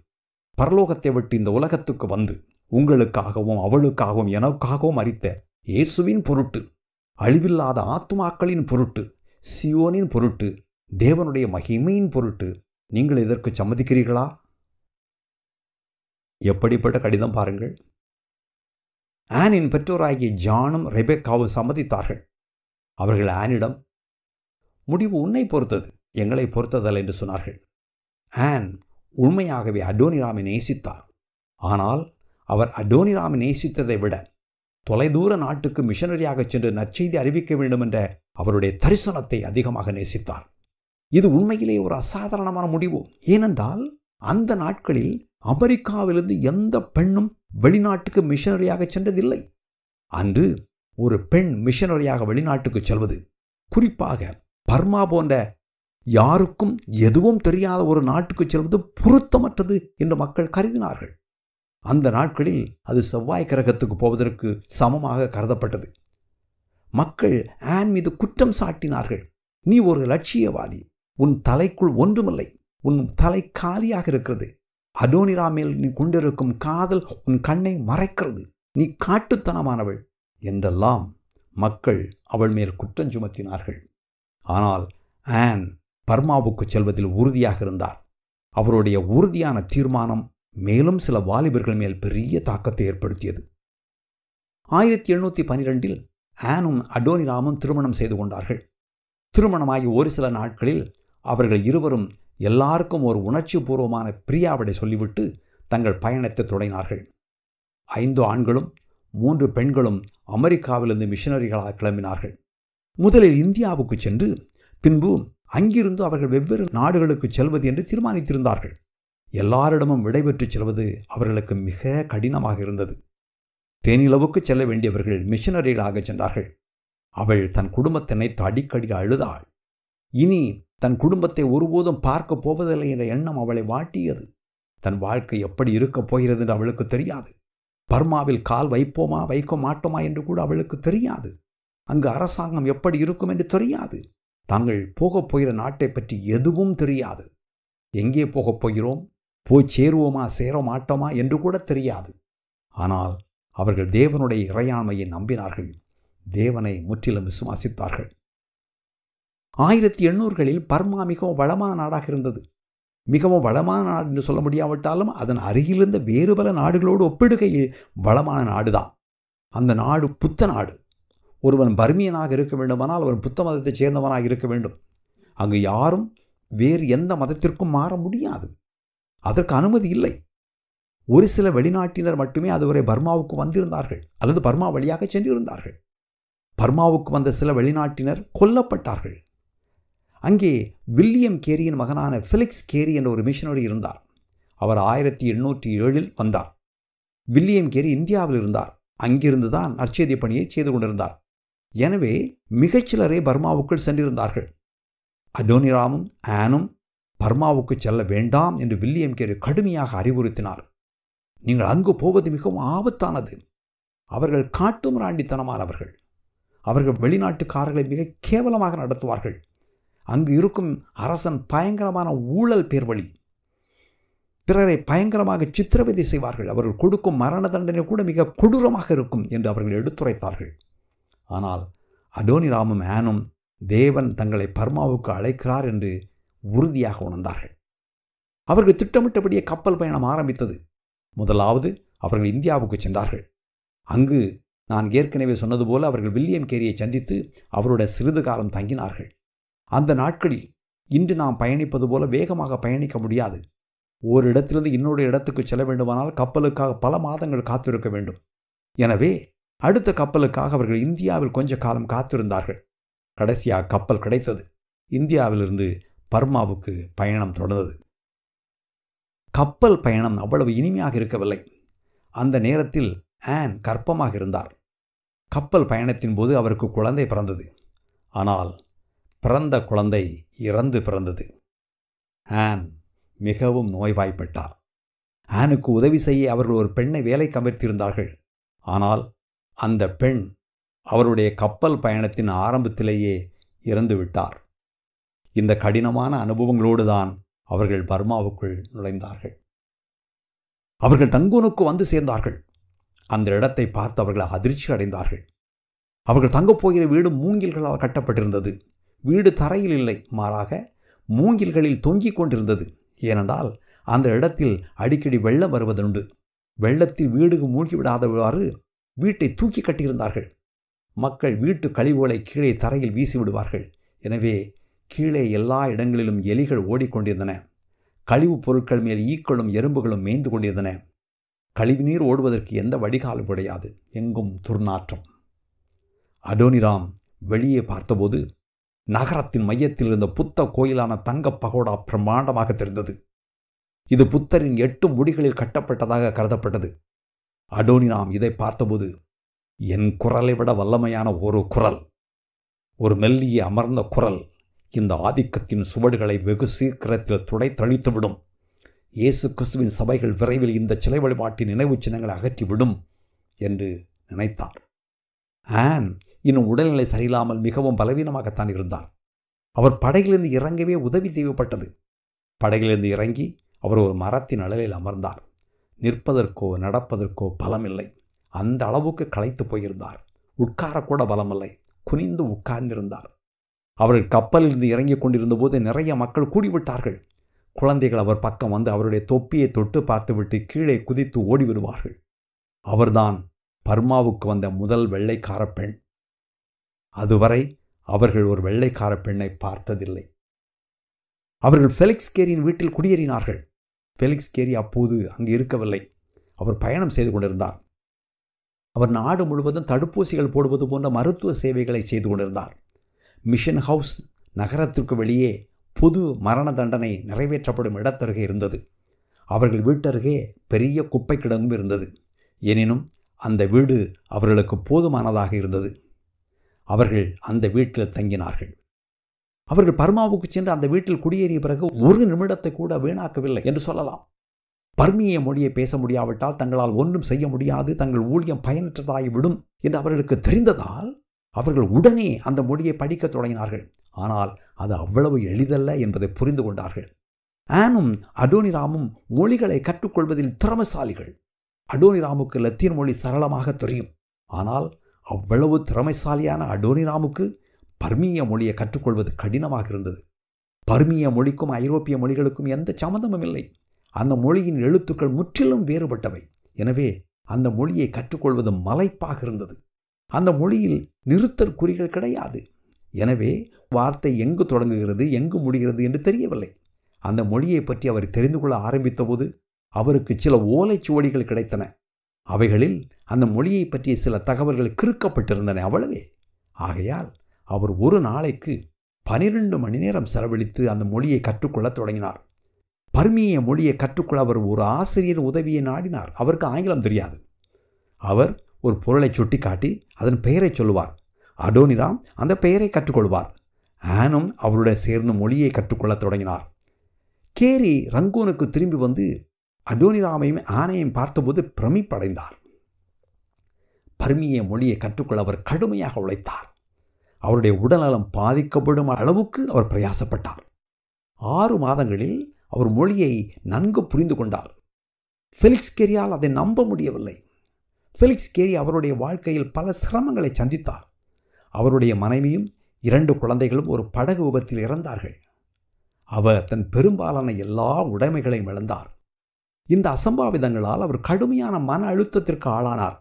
பரலோகத்தை விட்டு இந்த உலகத்துக்கு வந்து உங்களுக்காகவும் அவளுக்காகவும் எனக்காகவும் அறித்த இயேசுவின் பொருட்டு அழிவில்லாத ஆத்துமாக்களின் பொருட்டு சியோனின் பொருட்டு தேவனுடைய மகிமையின் பொருட்டு நீங்கள் இதற்கு சம்மதிக்கிறீர்களா? எப்படிப்பட்ட கடிதம் பாருங்கள். ஆனின் பெற்றோராகிய ஜானும் ரெபெக்காவும் சம்மதித்தார்கள். அவர்கள் ஆனிடம் முடிவு உன்னை பொறுத்தது எங்களை பொறுத்ததல்ல என்று சொன்னார்கள். ஆன் உண்மையாகவே அடோனிராமை நேசித்தார். ஆனால் அவர் அடோனிராமை நேசித்ததை விட தொலைதூர நாட்டுக்கு மிஷனரியாக சென்று நற்செய்தி அறிவிக்க வேண்டும் என்ற அவருடைய தரிசனத்தை அதிகமாக நேசித்தார். இது உண்மையிலே ஒரு அசாதாரணமான முடிவு. ஏனென்றால் அந்த நாட்களில் அமெரிக்காவிலிருந்து எந்த பெண்ணும் வெளிநாட்டுக்கு மிஷனரியாக சென்றதில்லை. அன்று ஒரு பெண் மிஷனரியாக வெளிநாட்டுக்கு செல்வது குறிப்பாக பர்மா போன்ற யாருக்கும் எதுவும் தெரியாத ஒரு நாட்டுக்கு செல்வது பொருத்தமற்றது என்று மக்கள் கருதினார்கள். அந்த நாட்களில் அது செவ்வாய் கிரகத்துக்கு போவதற்கு சமமாக கருதப்பட்டது. மக்கள் ஆன் மீது குற்றம் சாட்டினார்கள். நீ ஒரு லட்சியவாதி. உன் தலைக்குள் ஒன்றுமில்லை. உன் தலை காலியாக இருக்கிறது. அதோனிரா மேல் நீ கொண்டிருக்கும் காதல் உன் கண்ணை மறைக்கிறது. நீ காட்டுத்தனமானவள் என்றெல்லாம் மக்கள் அவள் மேல் குற்றம் சுமத்தினார்கள். ஆனால் ஆன் பர்மாவுக்கு செல்வதில் உறுதியாக இருந்தார். அவருடைய உறுதியான தீர்மானம் மேலும் சில வாலிபர்கள் மேல் பெரிய தாக்கத்தை ஏற்படுத்தியது. ஆயிரத்தி எண்ணூற்றி பனிரெண்டில் ஆனும் அடோனிராமும் திருமணம் செய்து கொண்டார்கள். திருமணமாகி ஒரு சில நாட்களில் அவர்கள் இருவரும் எல்லாருக்கும் ஒரு உணர்ச்சி பூர்வமான பிரியாவிடை சொல்லிவிட்டு தங்கள் பயணத்தை தொடங்கினார்கள். ஐந்து ஆண்களும் மூன்று பெண்களும் அமெரிக்காவிலிருந்து மிஷனரிகளாக கிளம்பினார்கள். முதலில் இந்தியாவுக்கு சென்று பின்பு அங்கிருந்து அவர்கள் வெவ்வேறு நாடுகளுக்கு செல்வது என்று தீர்மானித்திருந்தார்கள். எல்லாரிடமும் விடைபெற்று செல்வது அவர்களுக்கு மிக கடினமாக இருந்தது. தேனிலவுக்கு செல்ல வேண்டியவர்கள் மிஷனரிகளாக சென்றார்கள். அவள் தன் குடும்பத்தினை அடிக்கடி அழுதாள். இனி தன் குடும்பத்தை ஒருபோதும் பார்க்க போவதில்லை என்ற எண்ணம் அவளை வாட்டியது. தன் வாழ்க்கை எப்படி இருக்கப் போகிறது என்று அவளுக்கு தெரியாது. பர்மாவில் கால் வைப்போமா வைக்க மாட்டோமா என்று கூட அவளுக்கு தெரியாது. அங்கு அரசாங்கம் எப்படி இருக்கும் என்று தெரியாது. தாங்கள் போகப் போகிற நாட்டை பற்றி எதுவும் தெரியாது. எங்கே போகப் போகிறோம்? போய் சேருவோமா சேர மாட்டோமா என்று கூட தெரியாது. ஆனால் அவர்கள் தேவனுடைய இறையாண்மையை நம்பினார்கள். தேவனை முற்றிலும் விசுவாசித்தார்கள். ஆயிரத்தி எண்ணூறுகளில் பர்மா மிகவும் வளமான நாடாக இருந்தது. மிகவும் வளமான நாடு என்று சொல்ல முடியாவிட்டாலும் அதன் அருகிலிருந்த வேறு பல நாடுகளோடு ஒப்பிடுகையில் வளமான நாடுதான். அந்த நாடு புத்த நாடு. ஒருவன் பர்மியனாக இருக்க வேண்டுமானால் அவன் புத்த மதத்தைச் சேர்ந்தவனாக இருக்க வேண்டும். அங்கு யாரும் வேறு எந்த மதத்திற்கும் மாற முடியாது. அதற்கு அனுமதி இல்லை. ஒரு சில வெளிநாட்டினர் மட்டுமே அதுவரை பர்மாவுக்கு வந்திருந்தார்கள். அல்லது பர்மா வழியாக சென்றிருந்தார்கள். பர்மாவுக்கு வந்த சில வெளிநாட்டினர் கொல்லப்பட்டார்கள். அங்கே வில்லியம் கேரியின் மகனான ஃபிலிக்ஸ் கேரி என்ற ஒரு மிஷனரி இருந்தார். அவர் ஆயிரத்தி எண்ணூற்றி ஏழில் வந்தார். வில்லியம் கேரி இந்தியாவில் இருந்தார். அங்கிருந்து தான் நற்செய்தி பணியை செய்து கொண்டிருந்தார். எனவே மிகச்சிலரே பர்மாவுக்குள் சென்றிருந்தார்கள். அடோனிராமும் ஆனும் பர்மாவுக்கு செல்ல வேண்டாம் என்று வில்லியம் கேரி கடுமையாக அறிவுறுத்தினார். நீங்கள் அங்கு போவது மிகவும் ஆபத்தானது. அவர்கள் காட்டுமிராண்டித்தனமானவர்கள். அவர்கள் வெளிநாட்டுக்காரர்களை மிக கேவலமாக நடத்துவார்கள். அங்கு இருக்கும் அரசன் பயங்கரமான ஊழல் பேர்வழி. பிறரை பயங்கரமாக சித்திரவதை செய்வார்கள். அவர்கள் கொடுக்கும் மரண தண்டனை கூட மிக கொடூரமாக இருக்கும் என்று அவர்கள் எடுத்துரைத்தார்கள். ஆனால் அடோனிராமும் ஆனும் தேவன் தங்களை பர்மாவுக்கு அழைக்கிறார் என்று உறுதியாக உணர்ந்தார்கள். அவர்கள் திட்டமிட்டபடியே கப்பல் பயணம் ஆரம்பித்தது. முதலாவது அவர்கள் இந்தியாவுக்கு சென்றார்கள். அங்கு நான் ஏற்கனவே சொன்னது போல அவர்கள் வில்லியம் கேரியை சந்தித்து அவருடைய சிறிது காலம் தங்கினார்கள். அந்த நாட்களில் இன்று நாம் பயணிப்பது போல வேகமாக பயணிக்க முடியாது. ஒரு இடத்திலிருந்து இன்னொரு இடத்துக்கு செல்ல வேண்டுமானால் கப்பலுக்காக பல மாதங்கள் காத்திருக்க வேண்டும். எனவே அடுத்த கப்பலுக்காக அவர்கள் இந்தியாவில் கொஞ்ச காலம் காத்திருந்தார்கள். கடைசியாக கப்பல் கிடைத்தது. இந்தியாவிலிருந்து பர்மாவுக்கு பயணம் தொடர்ந்தது. கப்பல் பயணம் அவ்வளவு இனிமையாக இருக்கவில்லை. அந்த நேரத்தில் ஆன் கற்பமாக இருந்தார். கப்பல் பயணத்தின் போது அவருக்கு குழந்தை பிறந்தது. ஆனால் பிறந்த குழந்தை இறந்து பிறந்தது. ஆன் மிகவும் நோய்வாய்ப்பட்டார். ஆனுக்கு உதவி செய்ய அவர்கள் ஒரு பெண்ணை வேலை அமர்த்தியிருந்தார்கள் ஆனால் அந்த பெண் அவருடைய கப்பல் பயணத்தின் ஆரம்பத்திலேயே இறந்து விட்டார். இந்த கடினமான அனுபவங்களோடு தான் அவர்கள் பர்மாவுக்குள் நுழைந்தார்கள். அவர்கள் தங்கூனுக்கு வந்து சேர்ந்தார்கள். அந்த இடத்தை பார்த்து அவர்கள் அதிர்ச்சி அடைந்தார்கள். அவர்கள் தங்கப் போகிற வீடு மூங்கில்களால் கட்டப்பட்டிருந்தது. வீடு தரையில் இல்லை மாறாக மூங்கில்களில் தொங்கிக் கொண்டிருந்தது. ஏனென்றால் அந்த இடத்தில் அடிக்கடி வெள்ளம் வருவதுண்டு. வெள்ளத்தில் வீடு மூழ்கிவிடாதவாறு வீட்டை தூக்கி கட்டியிருந்தார்கள். மக்கள் வீட்டு கழிவுகளை கீழே தரையில் வீசி விடுவார்கள். எனவே கீழே எல்லா இடங்களிலும் எலிகள் ஓடிக்கொண்டிருந்தன. கழிவுப் பொருட்கள் மேல் ஈக்களும் எறும்புகளும் மேய்ந்து கொண்டிருந்தன. கழிவுநீர் ஓடுவதற்கு எந்த வடிகாலும் கிடையாது. எங்கும் துர்நாற்றம். அடோனிராம் வெளியே பார்த்தபோது நகரத்தின் மையத்தில் இருந்த புத்த கோயிலான தங்க பகோடா பிரம்மாண்டமாக தெரிந்தது. இது புத்தரின் எட்டு முடிகளில் கட்டப்பட்டதாக கருதப்பட்டது. அடோனி நாம் இதை பார்த்தபோது என் குரலை விட வல்லமையான ஒரு குரல் ஒரு மெல்லிய அமர்ந்த குரல் இந்த ஆதிக்கத்தின் சுவடுகளை வெகு சீக்கிரத்தில் துடை தழித்துவிடும் இயேசு கிறிஸ்துவின் சபைகள் விரைவில் இந்த சிலை வழிபாட்டின் நினைவு சின்னங்களை அகற்றிவிடும் என்று நினைத்தார். ஆன் இன்னும் உடல்நிலை சரியில்லாமல் மிகவும் பலவீனமாகத்தான் இருந்தார். அவர் படகிலிருந்து இறங்கவே உதவி தேவைப்பட்டது. படகிலிருந்து இறங்கி அவர் ஒரு மரத்தின் அழலில் அமர்ந்தார். நிற்பதற்கோ நடப்பதற்கோ பலமில்லை. அந்த அளவுக்கு களைத்து போயிருந்தார். உட்காரக்கூட பலமில்லை. குனிந்து உட்கார்ந்திருந்தார். அவர்கள் கப்பலிலிருந்து இறங்கிக் கொண்டிருந்த போது நிறைய மக்கள் கூடிவிட்டார்கள். குழந்தைகள் அவர் பக்கம் வந்து அவருடைய தொப்பியை தொட்டு பார்த்துவிட்டு கீழே குதித்து ஓடிவிடுவார்கள். அவர்தான் பர்மாவுக்கு வந்த முதல் வெள்ளைக்கார பெண். அதுவரை அவர்கள் ஒரு வெள்ளைக்கார பெண்ணை பார்த்ததில்லை. அவர்கள் ஃபெலிக்ஸ் கேரியின் வீட்டில் குடியேறினார்கள். ஃபெலிக்ஸ் கேரி அப்போது அங்கு இருக்கவில்லை. அவர் பயணம் செய்து கொண்டிருந்தார். அவர் நாடு முழுவதும் தடுப்பூசிகள் போடுவது போன்ற மருத்துவ சேவைகளை செய்து கொண்டிருந்தார். மிஷன் ஹவுஸ் நகரத்திற்கு வெளியே புது மரண தண்டனை நிறைவேற்றப்படும் இடத்தருகே இருந்தது. அவர்கள் வீட்டருகே பெரிய குப்பை கிடங்கும் இருந்தது. எனினும் அந்த வீடு அவர்களுக்கு போதுமானதாக இருந்தது. அவர்கள் அந்த வீட்டில் தங்கினார்கள். அவர்கள் பர்மாவுக்கு சென்று அந்த வீட்டில் குடியேறிய பிறகு ஒரு நிமிடத்தை கூட வீணாக்கவில்லை என்று சொல்லலாம். பர்மிய மொழியை பேச முடியாவிட்டால் தங்களால் ஒன்றும் செய்ய முடியாது தங்கள் ஊழியம் பயனற்றதாகிவிடும் என்று அவர்களுக்கு தெரிந்ததால் அவர்கள் உடனே அந்த மொழியை படிக்கத் தொடங்கினார்கள். ஆனால் அது அவ்வளவு எளிதல்ல என்பதை புரிந்து கொண்டார்கள். ஆனும் அடோனிராமும் மொழிகளை கற்றுக்கொள்வதில் திறமசாலிகள். அடோனிராமுக்கு லத்தீன் மொழி சரளமாக தெரியும். ஆனால் அவ்வளவு திறமைசாலியான அடோனிராமுக்கு பர்மிய மொழியை கற்றுக்கொள்வது கடினமாக இருந்தது. பர்மிய மொழிக்கும் ஐரோப்பிய மொழிகளுக்கும் எந்த சம்மந்தமும் இல்லை. அந்த மொழியின் எழுத்துக்கள் முற்றிலும் வேறுபட்டவை. எனவே அந்த மொழியை கற்றுக்கொள்வது மலைப்பாக இருந்தது. அந்த மொழியில் நிறுத்தற் குறிகள் கிடையாது. எனவே வார்த்தை எங்கு தொடங்குகிறது எங்கு முடிகிறது என்று தெரியவில்லை. அந்த மொழியை பற்றி அவர் தெரிந்து கொள்ள ஆரம்பித்தபோது அவருக்கு சில ஓலைச்சுவடிகள் கிடைத்தன. அவைகளில் அந்த மொழியை பற்றிய சில தகவல்கள் கிறுக்கப்பட்டிருந்தன அவ்வளவே. ஆகையால் அவர் ஒரு நாளைக்கு பனிரெண்டு மணி நேரம் செலவழித்து அந்த மொழியை கற்றுக்கொள்ளத் தொடங்கினார். பர்மிய மொழியை கற்றுக்கொள்ள அவர் ஒரு ஆசிரியர் உதவியை நாடினார். அவருக்கு ஆங்கிலம் தெரியாது. அவர் ஒரு பொருளை சுட்டி காட்டி அதன் பெயரை சொல்லுவார். அடோனிராம் அந்த பெயரை கற்றுக்கொள்வார். ஆனும் அவருடன் சேர்ந்து மொழியை கற்றுக்கொள்ளத் தொடங்கினார். கேரி ரங்கூனுக்கு திரும்பி வந்து அடோனிராமையும் ஆனையும் பார்த்தபோது பிரமிப்படைந்தார். பர்மிய மொழியை கற்றுக்கொள்ள அவர் கடுமையாக உழைத்தார். அவருடைய உடல்நலம் பாதிக்கப்படும் அளவுக்கு அவர் பிரயாசப்பட்டார். ஆறு மாதங்களில் அவர் மொழியை நன்கு புரிந்து கொண்டார். ஃபெலிக்ஸ் கேரியால் அதை நம்ப முடியவில்லை. ஃபெலிக்ஸ் கேரி அவருடைய வாழ்க்கையில் பல சிரமங்களை சந்தித்தார். அவருடைய மனைவியும் இரண்டு குழந்தைகளும் ஒரு படகு விபத்தில் இறந்தார்கள். அவர் தன் பெரும்பாலான எல்லா உடைமைகளையும் இழந்தார். இந்த அசம்பாவிதங்களால் அவர் கடுமையான மன அழுத்தத்திற்கு ஆளானார்.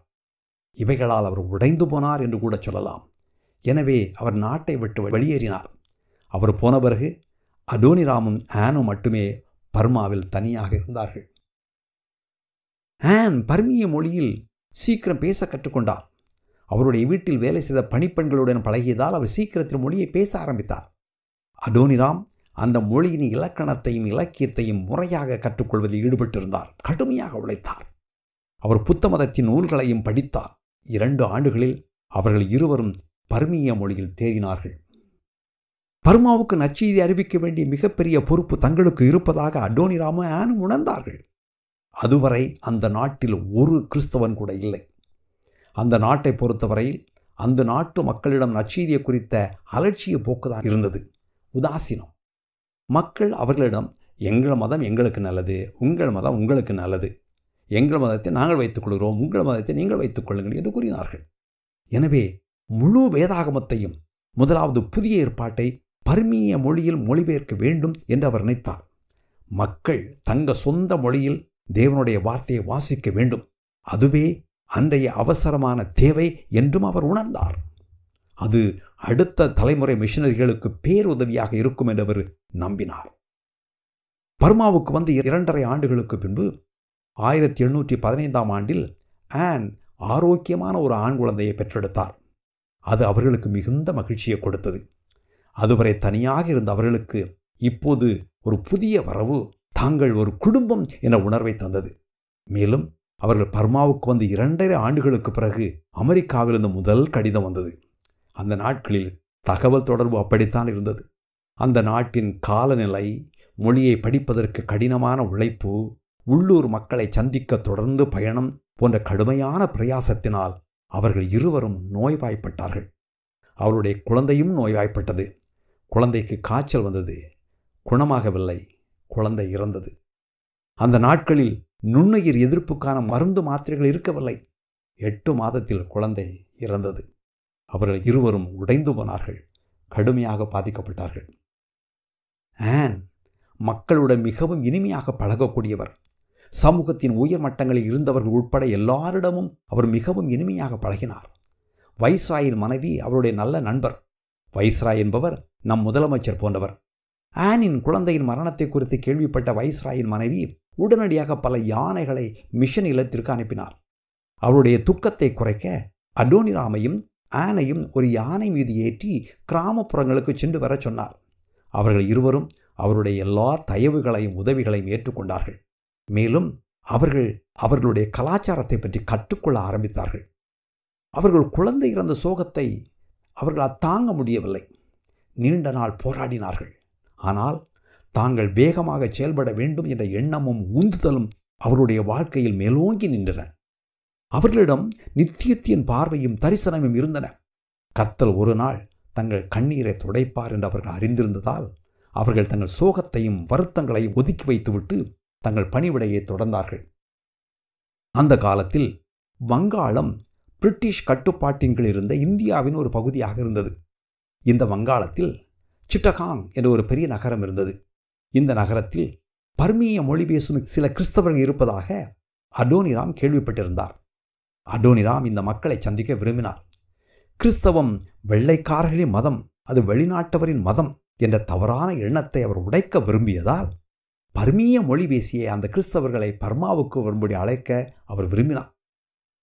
இவைகளால் அவர் உடைந்து போனார் என்று கூட சொல்லலாம். எனவே அவர் நாட்டை விட்டு வெளியேறினார். அவர் போன பிறகு அடோனிராமும் ஆனும் மட்டுமே பர்மாவில் தனியாக இருந்தார்கள். ஆன் பர்மிய மொழியில் சீக்கிரம் பேச கற்றுக்கொண்டார் அவருடைய வீட்டில் வேலை செய்த பணிப்பெண்களுடன் பழகியதால் அவர் சீக்கிரத்தில் மொழியை பேச ஆரம்பித்தார். அடோனிராம் அந்த மொழியின் இலக்கணத்தையும் இலக்கியத்தையும் முறையாக கற்றுக்கொள்வதில் ஈடுபட்டிருந்தார். கடுமையாக உழைத்தார். அவர் புத்த மதத்தின் நூல்களையும் படித்தார். இரண்டு ஆண்டுகளில் அவர்கள் இருவரும் பர்மிய மொழியில் தேறினார்கள். பர்மாவுக்கு நச்செய்தி அறிவிக்க வேண்டிய மிகப்பெரிய பொறுப்பு தங்களுக்கு இருப்பதாக அடோனி ராமயானும் உணர்ந்தார்கள். அதுவரை அந்த நாட்டில் ஒரு கிறிஸ்தவன் கூட இல்லை. அந்த நாட்டை பொறுத்தவரையில் அந்த நாட்டு மக்களிடம் நச்செய்தியை குறித்த அலட்சிய போக்குதான் இருந்தது. உதாசீனம். மக்கள் அவர்களிடம் எங்கள் மதம் எங்களுக்கு நல்லது உங்கள் மதம் உங்களுக்கு நல்லது. எங்கள் மதத்தை நாங்கள் வைத்துக் கொள்கிறோம் உங்கள் மதத்தை நீங்கள் வைத்துக் கொள்ளுங்கள் என்று கூறினார்கள். எனவே முழு வேதாகமத்தையும் முதலாவது புதிய ஏற்பாட்டை பர்மிய மொழியில் மொழிபெயர்க்க வேண்டும் என்று அவர் நினைத்தார். மக்கள் தங்க சொந்த மொழியில் தேவனுடைய வார்த்தையை வாசிக்க வேண்டும். அதுவே அன்றைய அவசரமான தேவை என்றும் அவர் உணர்ந்தார். அது அடுத்த தலைமுறை மிஷினரிகளுக்கு பேருதவியாக இருக்கும் என்று அவர் நம்பினார். பர்மாவுக்கு வந்து இரண்டரை ஆண்டுகளுக்கு பின்பு ஆயிரத்தி எண்ணூற்றி பதினைந்தாம் ஆண்டில் ஆன் ஆரோக்கியமான ஒரு ஆண் குழந்தையை பெற்றெடுத்தார். அது அவர்களுக்கு மிகுந்த மகிழ்ச்சியை கொடுத்தது. அதுவரை தனியாக இருந்த அவர்களுக்கு இப்போது ஒரு புதிய வரவு தாங்கள் ஒரு குடும்பம் என உணர்வை தந்தது. மேலும் அவர்கள் பர்மாவுக்கு வந்து இரண்டரை ஆண்டுகளுக்கு பிறகு அமெரிக்காவிலிருந்து முதல் கடிதம் வந்தது. அந்த நாட்களில் தகவல் தொடர்பு அப்படித்தான் இருந்தது. அந்த நாட்டின் காலநிலை மொழியை படிப்பதற்கு கடினமான உழைப்பு உள்ளூர் மக்களை சந்திக்க தொடர்ந்து பயணம் போன்ற கடுமையான பிரயாசத்தினால் அவர்கள் இருவரும் நோய்வாய்ப்பட்டார்கள். அவருடைய குழந்தையும் நோய்வாய்ப்பட்டது. குழந்தைக்கு காய்ச்சல் வந்தது. குணமாகவில்லை. குழந்தை இறந்தது. அந்த நாட்களில் நுண்ணுயிர் எதிர்ப்புக்கான மருந்து மாத்திரைகள் இருக்கவில்லை. எட்டு மாதத்தில் குழந்தை இறந்தது. அவர்கள் இருவரும் உடைந்து போனார்கள். கடுமையாக பாதிக்கப்பட்டார்கள். ஆன் மக்களுடன் மிகவும் இனிமையாக பழகக்கூடியவர். சமூகத்தின் உயர் மட்டங்களில் இருந்தவர்கள் உட்பட எல்லாரிடமும் அவர் மிகவும் இனிமையாக பழகினார். வைஸ்ராயின் மனைவி அவருடைய நல்ல நண்பர். வைஸ்ராய் என்பவர் நம் முதலமைச்சர் போன்றவர். ஆனின் குழந்தையின் மரணத்தை குறித்து கேள்விப்பட்ட வைஸ்ராயின் மனைவி உடனடியாக பல யானைகளை மிஷன் இல்லத்திற்கு அனுப்பினார். அவருடைய துக்கத்தை குறைக்க அடோனிராமையும் ஆனையும் ஒரு யானை மீது ஏற்றி கிராமப்புறங்களுக்கு சென்று வர சொன்னார். அவர்கள் இருவரும் அவருடைய எல்லா தயவுகளையும் உதவிகளையும் ஏற்றுக்கொண்டார்கள். மேலும் அவர்கள் அவர்களுடைய கலாச்சாரத்தை பற்றி கற்றுக்கொள்ள ஆரம்பித்தார்கள். அவர்கள் குழந்தை இறந்த சோகத்தை அவர்களால் தாங்க முடியவில்லை. நீண்ட நாள் போராடினார்கள். ஆனால் தாங்கள் வேகமாக செயல்பட வேண்டும் என்ற எண்ணமும் உந்துதலும் அவருடைய வாழ்க்கையில் மேலோங்கி நின்றன. அவர்களிடம் நித்தியத்தின் பார்வையும் தரிசனமும் இருந்தன. கத்தல் ஒரு நாள் தங்கள் கண்ணீரை துடைப்பார் என்று அவர்கள் அறிந்திருந்ததால் அவர்கள் தங்கள் சோகத்தையும் வருத்தங்களையும் ஒதுக்கி வைத்துவிட்டு தங்கள் பணிவிடையை தொடர்ந்தார்கள். அந்த காலத்தில் வங்காளம் பிரிட்டிஷ் கட்டுப்பாட்டின் கீழ் இருந்த இந்தியாவின் ஒரு பகுதியாக இருந்தது. இந்த வங்காளத்தில் சிட்டகாங் என்ற ஒரு பெரிய நகரம் இருந்தது. இந்த நகரத்தில் பர்மிய மொழி பேசும் சில கிறிஸ்தவர்கள் இருப்பதாக அடோனிராம் கேள்விப்பட்டிருந்தார். அடோனிராம் இந்த மக்களை சந்திக்க விரும்பினார். கிறிஸ்தவம் வெள்ளைக்காரர்களின் மதம் அது வெளிநாட்டவரின் மதம் என்ற தவறான எண்ணத்தை அவர் உடைக்க விரும்பியதால் பர்மிய மொழி பேசிய அந்த கிறிஸ்தவர்களை பர்மாவுக்கு வரும்படி அழைக்க அவர் விரும்பினார்.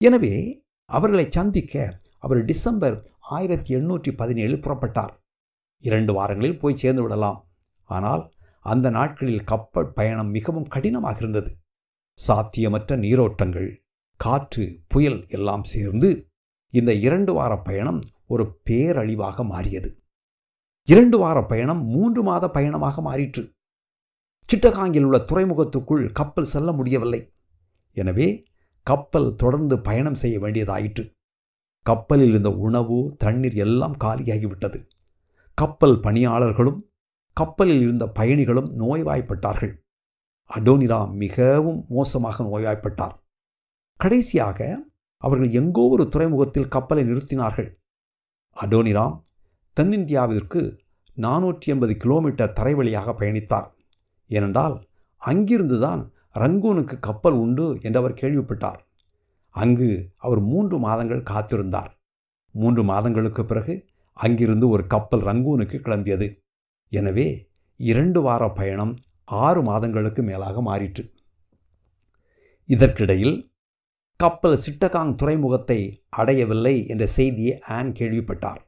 எனவே அவர்களை சந்திக்க அவர் டிசம்பர் ஆயிரத்தி எண்ணூற்றி பதினேழு புறப்பட்டார். இரண்டு வாரங்களில் போய் சேர்ந்து விடலாம். ஆனால் அந்த நாட்களில் கப்பல் பயணம் மிகவும் கடினமாக இருந்தது. சாத்தியமற்ற நீரோட்டங்கள் காற்று புயல் எல்லாம் சேர்ந்து இந்த இரண்டு வார பயணம் ஒரு பேரழிவாக மாறியது. இரண்டு வார பயணம் மூன்று மாத பயணமாக மாறிற்று. சிட்டகாங்கில் உள்ள துறைமுகத்துக்குள் கப்பல் செல்ல முடியவில்லை. எனவே கப்பல் தொடர்ந்து பயணம் செய்ய வேண்டியதாயிற்று. கப்பலில் இருந்த உணவு தண்ணீர் எல்லாம் காலியாகிவிட்டது. கப்பல் பணியாளர்களும் கப்பலில் இருந்த பயணிகளும் நோய்வாய்ப்பட்டார்கள். அடோனிரா மிகவும் மோசமாக நோய்வாய்ப்பட்டார். கடைசியாக அவர்கள் எங்கோ ஒரு துறைமுகத்தில் கப்பலை நிறுத்தினார்கள். அடோனிராம் தென்னிந்தியாவிற்கு நானூற்றி எண்பது கிலோமீட்டர் தரைவழியாக பயணித்தார். ஏனென்றால் அங்கிருந்துதான் ரங்கூனுக்கு கப்பல் உண்டு என்று அவர் கேள்விப்பட்டார். அங்கு அவர் மூன்று மாதங்கள் காத்திருந்தார். மூன்று மாதங்களுக்கு பிறகு அங்கிருந்து ஒரு கப்பல் ரங்கூனுக்கு கிளம்பியது. எனவே இரண்டு வார பயணம் ஆறு மாதங்களுக்கு மேலாக மாறிற்று. இதற்கிடையில் கப்பல் சிட்டகாங் துறைமுகத்தை அடையவில்லை என்ற செய்தியை ஆன் கேள்விப்பட்டார்.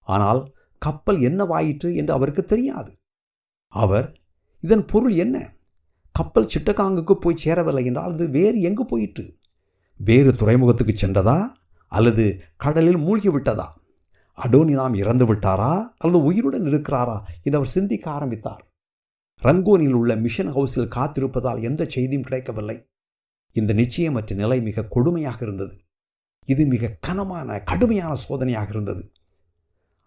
ஆனால் கப்பல் என்னவாயிற்று என்று அவருக்கு தெரியாது. அவர் இதன் பொருள் என்ன? கப்பல் சிட்டகாங்குக்கு போய் சேரவில்லை என்றால் அது வேறு எங்கு போயிற்று? வேறு துறைமுகத்துக்கு சென்றதா? அல்லது கடலில் மூழ்கி விட்டதா அடோனினாம் இறந்து விட்டாரா? அல்லது உயிருடன் இருக்கிறாரா? என்று அவர் சிந்திக்க ஆரம்பித்தார். ரங்கோனில் உள்ள மிஷன் ஹவுஸில் காத்திருப்பதால் எந்த செய்தியும் கிடைக்கவில்லை. இந்த நிச்சயமற்ற நிலை மிக கொடுமையாக இருந்தது. இது மிக கனமான கடுமையான சோதனையாக இருந்தது.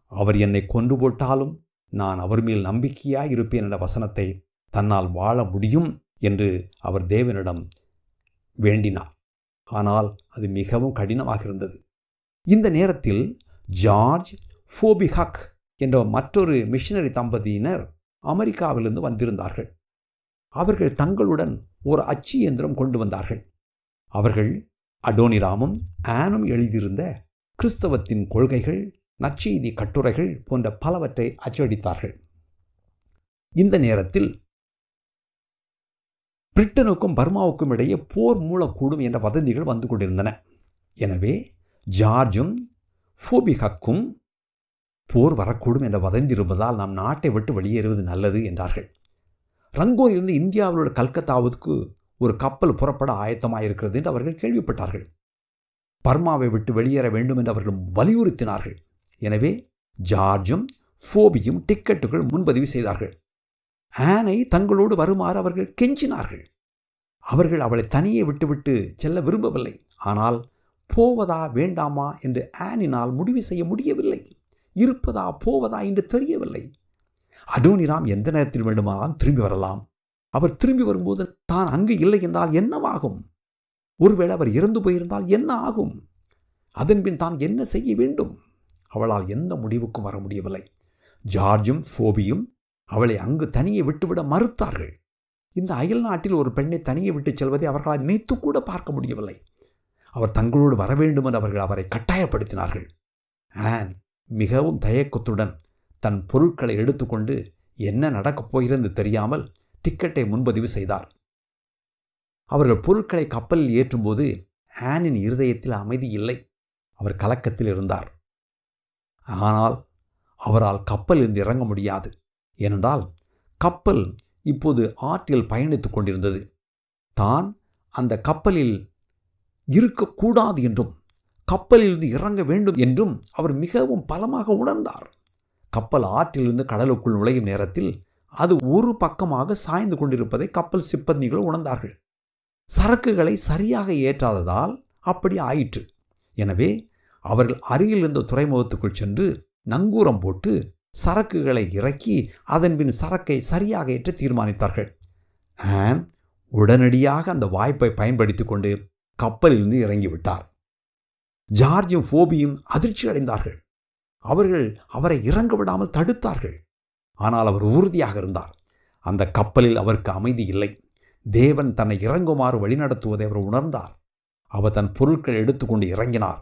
அவர் என்னை கொண்டு போட்டாலும் நான் அவர் மேல் நம்பிக்கையாக இருப்பேன் என்ற வசனத்தை தன்னால் வாழ முடியும் என்று அவர் தேவனிடம் வேண்டினார். ஆனால் அது மிகவும் கடினமாக இருந்தது. இந்த நேரத்தில் ஜார்ஜ் ஃபோபிஹக் என்ற மற்றொரு மிஷினரி தம்பதியினர் அமெரிக்காவிலிருந்து வந்திருந்தார்கள். அவர்கள் தங்களுடன் ஒரு அச்சு இயந்திரம் கொண்டு வந்தார்கள். அவர்கள் அடோனிராமும் ஆனும் எழுதியிருந்த கிறிஸ்தவத்தின் கொள்கைகள் நற்செய்தி கட்டுரைகள் போன்ற பலவற்றை அச்சடித்தார்கள். இந்த நேரத்தில் பிரிட்டனுக்கும் பர்மாவுக்கும் இடையே போர் மூலக்கூடும் என்ற வதந்திகள் வந்து கொண்டிருந்தன. எனவே ஜார்ஜும் ஃபோபிஹக்கும் போர் வரக்கூடும் என்ற வதந்தி இருப்பதால் நாம் நாட்டை விட்டு வெளியேறுவது நல்லது என்றார்கள். ரங்கோனிலிருந்து இந்தியாவிலுள்ள கல்கத்தாவுக்கு ஒரு கப்பல் புறப்பட ஆயத்தமாக இருக்கிறது என்று அவர்கள் கேள்விப்பட்டார்கள். பர்மாவை விட்டு வெளியேற வேண்டும் என்று அவர்கள் வலியுறுத்தினார்கள். எனவே ஜார்ஜும் ஃபோபியும் டிக்கெட்டுகள் முன்பதிவு செய்தார்கள். ஆனை தங்களோடு வருமாறு அவர்கள் கெஞ்சினார்கள். அவர்கள் அவளை தனியே விட்டுவிட்டு செல்ல விரும்பவில்லை. ஆனால் போவதா வேண்டாமா என்று ஆனினால் முடிவு செய்ய முடியவில்லை. இருப்பதா போவதா என்று தெரியவில்லை. அடோனிராம் எந்த நேரத்தில் வேண்டுமானால் திரும்பி வரலாம். அவர் திரும்பி வரும்போது தான் அங்கு இல்லை என்றால் என்னவாகும்? ஒருவேளை அவர் இறந்து போயிருந்தால் என்ன ஆகும்? அதன்பின் தான் என்ன செய்ய வேண்டும்? அவளால் எந்த முடிவுக்கும் வர முடியவில்லை. ஜார்ஜும் ஃபோபியும் அவளை அங்கு தனியே விட்டுவிட மறுத்தார்கள். இந்த அயல் நாட்டில் ஒரு பெண்ணை தனியே விட்டுச் செல்வதை அவர்களால் நினைத்து கூட பார்க்க முடியவில்லை. அவர் தங்களோடு வர வேண்டும் என்று அவர்கள் அவரை கட்டாயப்படுத்தினார்கள். ஆன் மிகவும் தயக்கத்துடன் தன் பொருட்களை எடுத்துக்கொண்டு என்ன நடக்கப் போகிறது தெரியாமல் டிக்கெட்டை முன்பதிவு செய்தார். அவர்கள் பொருட்களை கப்பலில் ஏற்றும்போது ஆனின் இருதயத்தில் அமைதி இல்லை. அவர் கலக்கத்தில் இருந்தார். ஆனால் அவரால் கப்பலிருந்து இறங்க முடியாது. ஏனென்றால் கப்பல் இப்போது ஆற்றில் பயணித்துக் கொண்டிருந்தது. தான் அந்த கப்பலில் இருக்கக்கூடாது என்றும் கப்பலிலிருந்து இறங்க வேண்டும் என்றும் அவர் மிகவும் பலமாக உணர்ந்தார். கப்பல் ஆற்றிலிருந்து கடலுக்குள் நுழையும் நேரத்தில் அது ஒரு பக்கமாக சாய்ந்து கொண்டிருப்பதை கப்பல் சிப்பந்திகள் உணர்ந்தார்கள். சரக்குகளை சரியாக ஏற்றாததால் அப்படி ஆயிற்று. எனவே அவர்கள் அருகில் இருந்த துறைமுகத்துக்குள் சென்று நங்கூரம் போட்டு சரக்குகளை இறக்கி அதன்பின் சரக்கை சரியாக ஏற்ற தீர்மானித்தார்கள். உடனடியாக அந்த வாய்ப்பை பயன்படுத்தி கொண்டு கப்பலிலிருந்து இறங்கிவிட்டார். ஜார்ஜும் ஃபோபியும் அதிர்ச்சி அடைந்தார்கள் அவர்கள் அவரை இறங்க விடாமல் தடுத்தார்கள். ஆனால் அவர் உறுதியாக இருந்தார். அந்த கப்பலில் அவருக்கு அமைதி இல்லை. தேவன் தன்னை இறங்குமாறு வழிநடத்துவதை அவர் உணர்ந்தார். அவர் தன் பொருட்களை எடுத்துக்கொண்டு இறங்கினார்.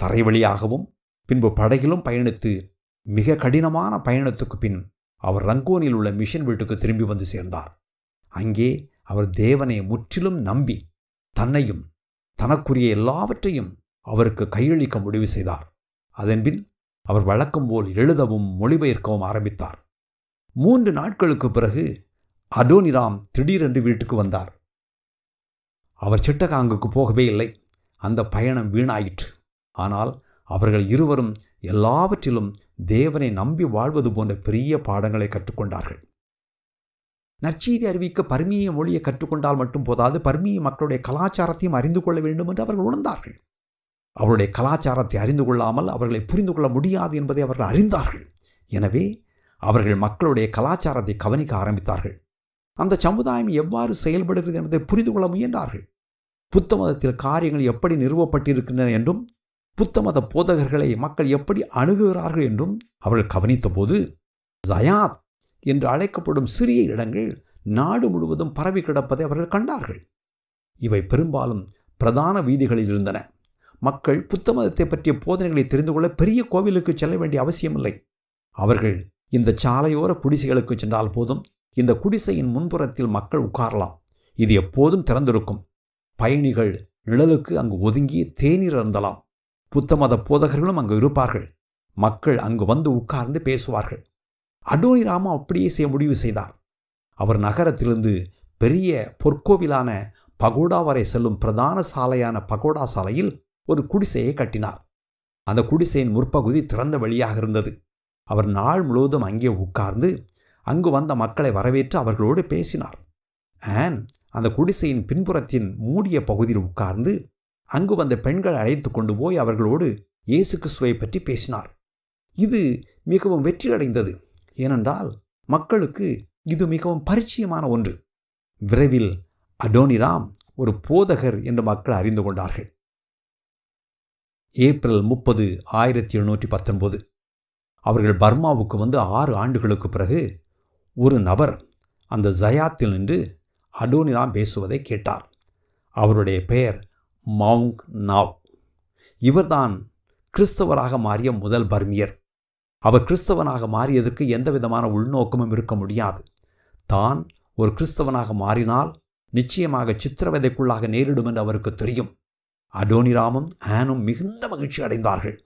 தரை வழியாகவும் பின்பு படகிலும் பயணித்து மிக கடினமான பயணத்துக்கு பின் அவர் ரங்கோனில் உள்ள மிஷன் வீட்டுக்கு திரும்பி வந்து சேர்ந்தார். அங்கே அவர் தேவனை முற்றிலும் நம்பி தன்னையும் தனக்குரிய எல்லாவற்றையும் அவருக்கு கையளிக்க முடிவு செய்தார். அதன்பின் அவர் வழக்கம் போல் எழுதவும் மொழிபெயர்க்கவும் ஆரம்பித்தார். மூன்று நாட்களுக்கு பிறகு அடோனிராம் திடீரென்று வீட்டுக்கு வந்தார். அவர் சிட்டகாங்குக்கு போகவே இல்லை. அந்த பயணம் வீணாயிற்று. ஆனால் அவர்கள் இருவரும் எல்லாவற்றிலும் தேவனை நம்பி வாழ்வது போன்ற பெரிய பாடங்களை கற்றுக்கொண்டார்கள். நற்செய்தி அறிவிக்க பர்மிய மொழியை கற்றுக்கொண்டால் மட்டும் போதாது பர்மிய மக்களுடைய கலாச்சாரத்தையும் அறிந்து கொள்ள வேண்டும் என்று அவர்கள் உணர்ந்தார்கள். அவருடைய கலாச்சாரத்தை அறிந்து கொள்ளாமல் அவர்களை புரிந்து கொள்ள முடியாது என்பதை அவர்கள் அறிந்தார்கள். எனவே அவர்கள் மக்களுடைய கலாச்சாரத்தை கவனிக்க ஆரம்பித்தார்கள். அந்த சமுதாயம் எவ்வாறு செயல்படுகிறது என்பதை புரிந்து கொள்ள முயன்றார்கள். புத்த மதத்தில் காரியங்கள் எப்படி நிறுவப்பட்டிருக்கின்றன என்றும் புத்த மத போதகர்களை மக்கள் எப்படி அணுகுகிறார்கள் என்றும் அவர்கள் கவனித்தபோது ஜயாத் என்று அழைக்கப்படும் சிறிய இடங்கள் நாடு முழுவதும் பரவி கிடப்பதை அவர்கள் கண்டார்கள். இவை பெரும்பாலும் பிரதான வீதிகளில் இருந்தன. மக்கள் புத்த மதத்தை பற்றிய போதனைகளை தெரிந்து கொள்ள பெரிய கோவிலுக்கு செல்ல வேண்டிய அவசியமில்லை. அவர்கள் இந்த சாலையோர குடிசைகளுக்கு சென்றால் போதும். இந்த குடிசையின் முன்புறத்தில் மக்கள் உட்காரலாம். இது எப்போதும் திறந்திருக்கும். பயணிகள் நிழலுக்கு அங்கு ஒதுங்கி தேநீர் அருந்தலாம். புத்த மத போதகர்களும் அங்கு இருப்பார்கள். மக்கள் அங்கு வந்து உட்கார்ந்து பேசுவார்கள். அடோனி ராமா அப்படியே செய்ய முடிவு செய்தார். அவர் நகரத்திலிருந்து பெரிய பொற்கோவிலான பகோடா வரை செல்லும் பிரதான சாலையான பகோடா சாலையில் ஒரு குடிசையை கட்டினார். அந்த குடிசையின் முற்பகுதி திறந்த வழியாக இருந்தது. அவர் நாள் முழுவதும் அங்கே உட்கார்ந்து அங்கு வந்த மக்களை வரவேற்று அவர்களோடு பேசினார். ஆன் அந்த குடிசையின் பின்புறத்தின் மூடிய பகுதியில் உட்கார்ந்து அங்கு வந்த பெண்களை அழைத்து கொண்டு போய் அவர்களோடு இயேசு கிறிஸ்துவை பற்றி பேசினார். இது மிகவும் வெற்றியடைந்தது. ஏனென்றால் மக்களுக்கு இது மிகவும் பரிச்சயமான ஒன்று. விரைவில் அடோனிராம் ஒரு போதகர் என்று மக்கள் அறிந்து கொண்டார்கள். ஏப்ரல் முப்பது ஆயிரத்தி எழுநூற்றி பத்தொன்பது. அவர்கள் பர்மாவுக்கு வந்து ஆறு ஆண்டுகளுக்கு பிறகு ஒரு நபர் அந்த ஜயாத்தில் நின்று அடோனிராம் பேசுவதை கேட்டார். அவருடைய பெயர் மவுங் நாவ். இவர்தான் கிறிஸ்தவராக மாறிய முதல் பர்மியர். அவர் கிறிஸ்தவனாக மாறியதற்கு எந்த விதமான உள்நோக்கமும் இருக்க முடியாது. தான் ஒரு கிறிஸ்தவனாக மாறினால் நிச்சயமாக சித்திரவதைக்குள்ளாக நேரிடும் என்று அவருக்கு தெரியும். அடோனிராமும் ஆனும் மிகுந்த மகிழ்ச்சி அடைந்தார்கள்.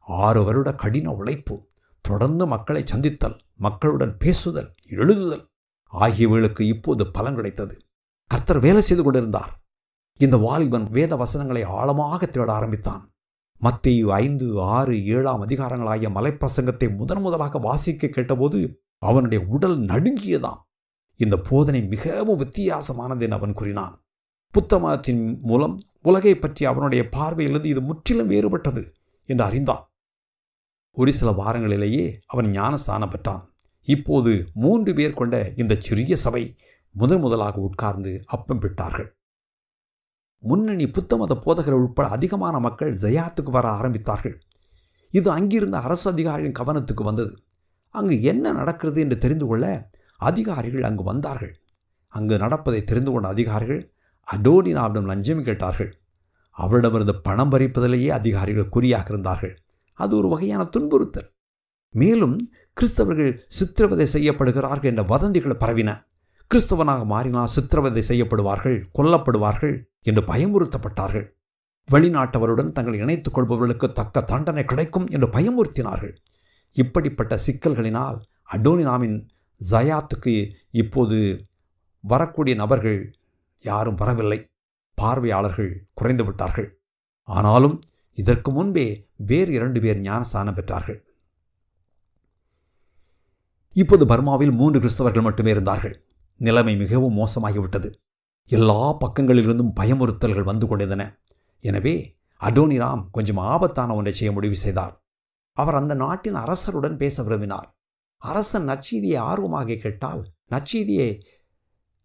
ஆறு வருட கடின உழைப்பு தொடர்ந்து மக்களை சந்தித்தல் மக்களுடன் பேசுதல் எழுதுதல் ஆகியவர்களுக்கு இப்போது பலன் கிடைத்தது. கர்த்தர் வேலை செய்து கொண்டிருந்தார். இந்த வாலிபன் வேத வசனங்களை ஆழமாக தேட ஆரம்பித்தான். மத்திய ஐந்து ஆறு ஏழாம் அதிகாரங்களாகிய மலைப்பிரசங்கத்தை முதன் முதலாக வாசிக்க கேட்டபோது அவனுடைய உடல் நடுங்கியதாம். இந்த போதனை மிகவும் வித்தியாசமானது என அவன் கூறினான். புத்தமதத்தின் மூலம் உலகை பற்றி அவனுடைய பார்வையிலிருந்து இது முற்றிலும் வேறுபட்டது என்று அறிந்தான். ஒரு சில வாரங்களிலேயே அவன் ஞானஸ்தானம் பெற்றான். இப்போது மூன்று பேர் கொண்ட இந்த சிறிய சபை முதன் முதலாக உட்கார்ந்து அப்பம் பெற்றார்கள். முன்னணி புத்தமத போதகர் உட்பட அதிகமான மக்கள் ஜயாத்துக்கு வர ஆரம்பித்தார்கள். இது அங்கிருந்த அரசு அதிகாரிகளின் கவனத்துக்கு வந்தது. அங்கு என்ன நடக்கிறது என்று தெரிந்து கொள்ள அதிகாரிகள் அங்கு வந்தார்கள். அங்கு நடப்பதை தெரிந்து கொண்ட அதிகாரிகள் அடோனினாவிடம் லஞ்சம் கேட்டார்கள். அவரிடமிருந்து பணம் பறிப்பதிலேயே அதிகாரிகள் குறியாக இருந்தார்கள் அது ஒரு வகையான துன்புறுத்தல். மேலும் கிறிஸ்தவர்கள் சித்திரவதை செய்யப்படுகிறார்கள் என்ற வதந்திகள் பரவின. கிறிஸ்தவனாக மாறினால் சித்திரவதை செய்யப்படுவார்கள் கொல்லப்படுவார்கள் என்று பயமுறுத்தப்பட்டார்கள். வெளிநாட்டவருடன் தங்களை இணைத்துக் கொள்பவர்களுக்கு தக்க தண்டனை கிடைக்கும் என்று பயமுறுத்தினார்கள். இப்படிப்பட்ட சிக்கல்களினால் அடோனினாமின் ஜயாத்துக்கு இப்போது வரக்கூடிய நபர்கள் யாரும் வரவில்லை. பார்வையாளர்கள் குறைந்து விட்டார்கள். ஆனாலும் இதற்கு முன்பே வேறு இரண்டு பேர் ஞானஸ்தானம் பெற்றார்கள். இப்போது பர்மாவில் மூன்று கிறிஸ்தவர்கள் மட்டுமே இருந்தார்கள். நிலைமை மிகவும் மோசமாகிவிட்டது. எல்லா பக்கங்களிலிருந்தும் பயமுறுத்தல்கள் வந்து கொண்டிருந்தன. எனவே அடோனிராம் கொஞ்சம் ஆபத்தான ஒன்றை செய்ய முடிவு செய்தார். அவர் அந்த நாட்டின் அரசருடன் பேச விரும்பினார். அரசன் நற்செய்தியை ஆர்வமாக கேட்டால் நற்செய்தியை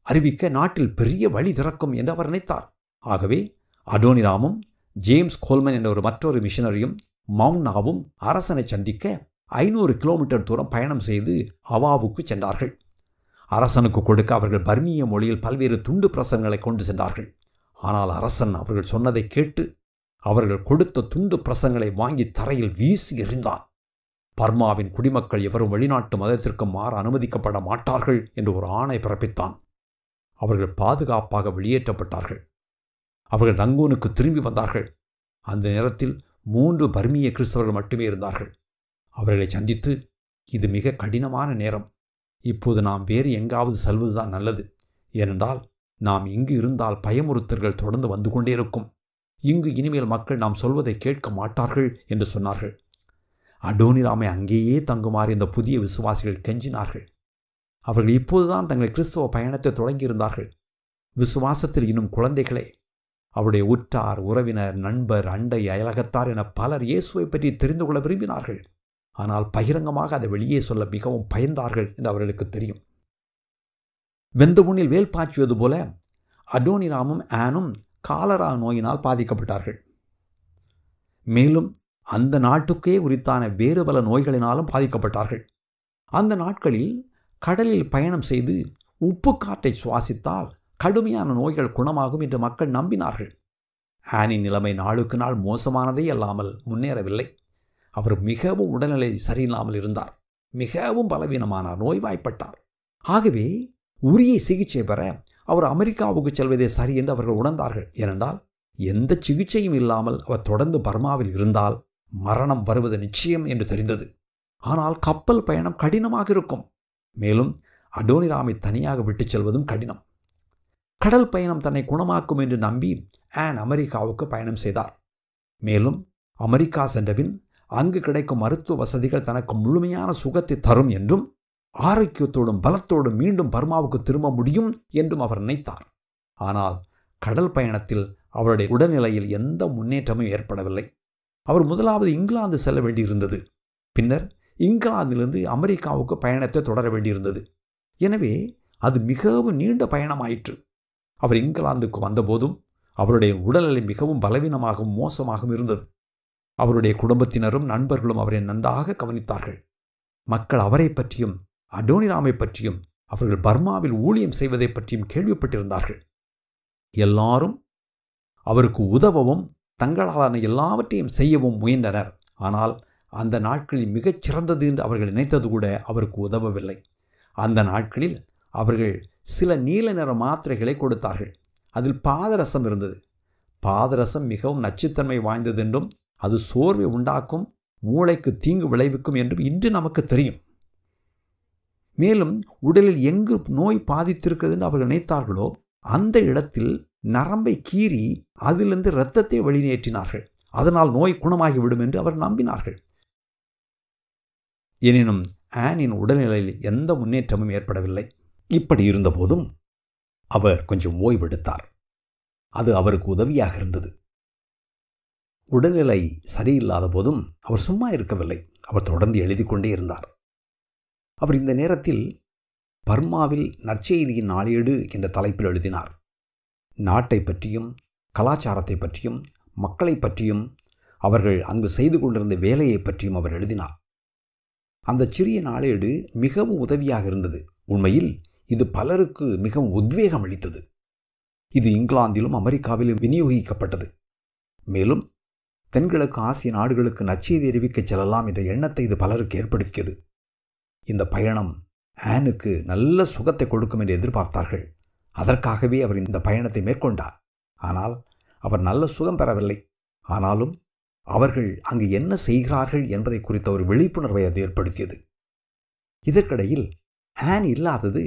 அறிவிக்க நாட்டில் பெரிய வழி திறக்கும் என்று அவர் நினைத்தார். ஆகவே அடோனிராமும் ஜேம்ஸ் கோல்மன் என்ற ஒரு மற்றொரு மிஷனரியும் மவுனாவும் அரசனை சந்திக்க ஐநூறு கிலோமீட்டர் தூரம் பயணம் செய்து அவாவுக்கு சென்றார்கள். அரசனுக்கு கொடுக்க அவர்கள் பர்மிய மொழியில் பல்வேறு துண்டு பிரசங்களை கொண்டு சென்றார்கள். ஆனால் அரசன் அவர்கள் சொன்னதை கேட்டு அவர்கள் கொடுத்த துண்டு பிரசங்களை வாங்கி தரையில் வீசி எறிந்தான். பர்மாவின் குடிமக்கள் எவரும் வெளிநாட்டு மதத்திற்கு மாற அனுமதிக்கப்பட மாட்டார்கள் என்று ஒரு ஆணை பிறப்பித்தான். அவர்கள் பாதுகாப்பாக வெளியேற்றப்பட்டார்கள். அவர்கள் ரங்கூனுக்கு திரும்பி வந்தார்கள். அந்த நேரத்தில் மூன்று பர்மிய கிறிஸ்தவர்கள் மட்டுமே இருந்தார்கள். அவர்களை சந்தித்து இது மிக கடினமான நேரம். இப்போது நாம் வேறு எங்காவது செல்வதுதான் நல்லது. ஏனென்றால் நாம் இங்கு இருந்தால் பயமுறுத்தல்கள் தொடர்ந்து வந்து கொண்டே இருக்கும். இங்கு இனிமேல் மக்கள் நாம் சொல்வதை கேட்க மாட்டார்கள் என்று சொன்னார்கள். அடோனிராமை அங்கேயே தங்குமாறு இந்த புதிய விசுவாசிகள் கெஞ்சினார்கள். அவர்கள் இப்போதுதான் தங்கள் கிறிஸ்துவ பயணத்தை தொடங்கியிருந்தார்கள். விசுவாசத்தில் இன்னும் குழந்தைகளே அவருடைய உற்றார் உறவினர் நண்பர் அண்டை அயலகத்தார் என பலர் இயேசுவை பற்றி தெரிந்து கொள்ள விரும்பினார்கள். ஆனால் பகிரங்கமாக அதை வெளியே சொல்ல மிகவும் பயந்தார்கள் என்று அவர்களுக்கு தெரியும். வெந்த முன்னில் வேல் பாய்ச்சுவது போல அடோனிராமும் ஆனும் காலரா நோயினால் பாதிக்கப்பட்டார்கள். மேலும் அந்த நாட்டுக்கே உரித்தான வேறு பல நோய்களினாலும் பாதிக்கப்பட்டார்கள். அந்த நாட்களில் கடலில் பயணம் செய்து உப்பு காற்றை சுவாசித்தால் கடுமையான நோய்கள் குணமாகும் என்று மக்கள் நம்பினார்கள். ஆனின் நிலைமை நாளுக்கு நாள் மோசமானதே அல்லாமல் முன்னேறவில்லை. அவர் மிகவும் உடல்நிலை சரியில்லாமல் இருந்தார். மிகவும் பலவீனமானார் நோய்வாய்ப்பட்டார். ஆகவே உரிய சிகிச்சை பெற அவர் அமெரிக்காவுக்கு செல்வதே சரி என்று அவர்கள் உணர்ந்தார்கள். ஏனென்றால் எந்த சிகிச்சையும் இல்லாமல் அவர் தொடர்ந்து பர்மாவில் இருந்தால் மரணம் வருவது நிச்சயம் என்று தெரிந்தது. ஆனால் கப்பல் பயணம் கடினமாக இருக்கும். மேலும் அடோனிராமை தனியாக விட்டுச் செல்வதும் கடினம். கடல் பயணம் தன்னை குணமாக்கும் என்று நம்பி ஆன் அமெரிக்காவுக்கு பயணம் செய்தார். மேலும் அமெரிக்கா சென்றபின் அங்கு கிடைக்கும் மருத்துவ வசதிகள் தனக்கு முழுமையான சுகத்தை தரும் என்றும் ஆரோக்கியத்தோடும் பலத்தோடும் மீண்டும் பர்மாவுக்கு திரும்ப முடியும் என்றும் அவர் நினைத்தார். ஆனால் கடல் பயணத்தில் அவருடைய உடல்நிலையில் எந்த முன்னேற்றமும் ஏற்படவில்லை. அவர் முதலாவது இங்கிலாந்து செல்ல வேண்டியிருந்தது. பின்னர் இங்கிலாந்திலிருந்து அமெரிக்காவுக்கு பயணத்தை தொடர வேண்டியிருந்தது. எனவே அது மிகவும் நீண்ட பயணமாயிற்று. அவர் இங்கிலாந்துக்கு வந்தபோதும் அவருடைய உடல்நிலை மிகவும் பலவீனமாகவும் மோசமாகவும் இருந்தது. அவருடைய குடும்பத்தினரும் நண்பர்களும் அவரை நன்றாக கவனித்தார்கள். மக்கள் அவரை பற்றியும் அடோனிராமை பற்றியும் அவர்கள் பர்மாவில் ஊழியம் செய்வதை பற்றியும் கேள்விப்பட்டிருந்தார்கள். எல்லாரும் அவருக்கு உதவவும் தங்களாலான எல்லாவற்றையும் செய்யவும் முயன்றனர். ஆனால் அந்த நாட்களில் மிகச் சிறந்தது என்று அவர்கள் நினைத்தது கூட அவருக்கு உதவவில்லை. அந்த நாட்களில் அவர்கள் சில நீல நிற மாத்திரைகளை கொடுத்தார்கள். அதில் பாதரசம் இருந்தது. பாதரசம் மிகவும் நச்சுத்தன்மை வாய்ந்தது என்றும் அது சோர்வை உண்டாக்கும் மூளைக்கு தீங்கு விளைவிக்கும் என்றும் இன்று நமக்கு தெரியும். மேலும் உடலில் எங்கு நோய் பாதித்திருக்கிறது என்று அவர்கள் நினைத்தார்களோ அந்த இடத்தில் நரம்பை கீறி அதிலிருந்து இரத்தத்தை வெளியேற்றினார்கள். அதனால் நோய் குணமாகிவிடும் என்று அவர் நம்பினார்கள். எனினும் ஆனின் உடல்நிலையில் எந்த முன்னேற்றமும் ஏற்படவில்லை. இப்படி இருந்தபோதும் அவர் கொஞ்சம் ஓய்வெடுத்தார். அது அவருக்கு உதவியாக இருந்தது. உடல்நிலை சரியில்லாத போதும் அவர் சும்மா இருக்கவில்லை. அவர் தொடர்ந்து எழுதி கொண்டே இருந்தார். அவர் இந்த நேரத்தில் பர்மாவில் நற்செய்தியின் நாளேடு என்ற தலைப்பில் எழுதினார். நாட்டை பற்றியும் கலாச்சாரத்தை பற்றியும் மக்களை பற்றியும் அவர்கள் அங்கு செய்து கொண்டிருந்த வேலையை பற்றியும் அவர் எழுதினார். அந்த சிறிய நாளேடு மிகவும் உதவியாக இருந்தது. உண்மையில் இது பலருக்கு மிகவும் உத்வேகம் அளித்தது. இது இங்கிலாந்திலும் அமெரிக்காவிலும் விநியோகிக்கப்பட்டது. மேலும் தென்கிழக்கு ஆசிய நாடுகளுக்கு நச்செய்தி அறிவிக்கச் செல்லலாம் என்ற எண்ணத்தை இது பலருக்கு ஏற்படுத்தியது. இந்த பயணம் ஆனுக்கு நல்ல சுகத்தை கொடுக்கும் என்று எதிர்பார்த்தார்கள். அதற்காகவே அவர் இந்த பயணத்தை மேற்கொண்டார். ஆனால் அவர் நல்ல சுகம் பெறவில்லை. ஆனாலும் அவர்கள் அங்கு என்ன செய்கிறார்கள் என்பதை குறித்த ஒரு விழிப்புணர்வை அது ஏற்படுத்தியது. இதற்கிடையில் ஆன் இல்லாதது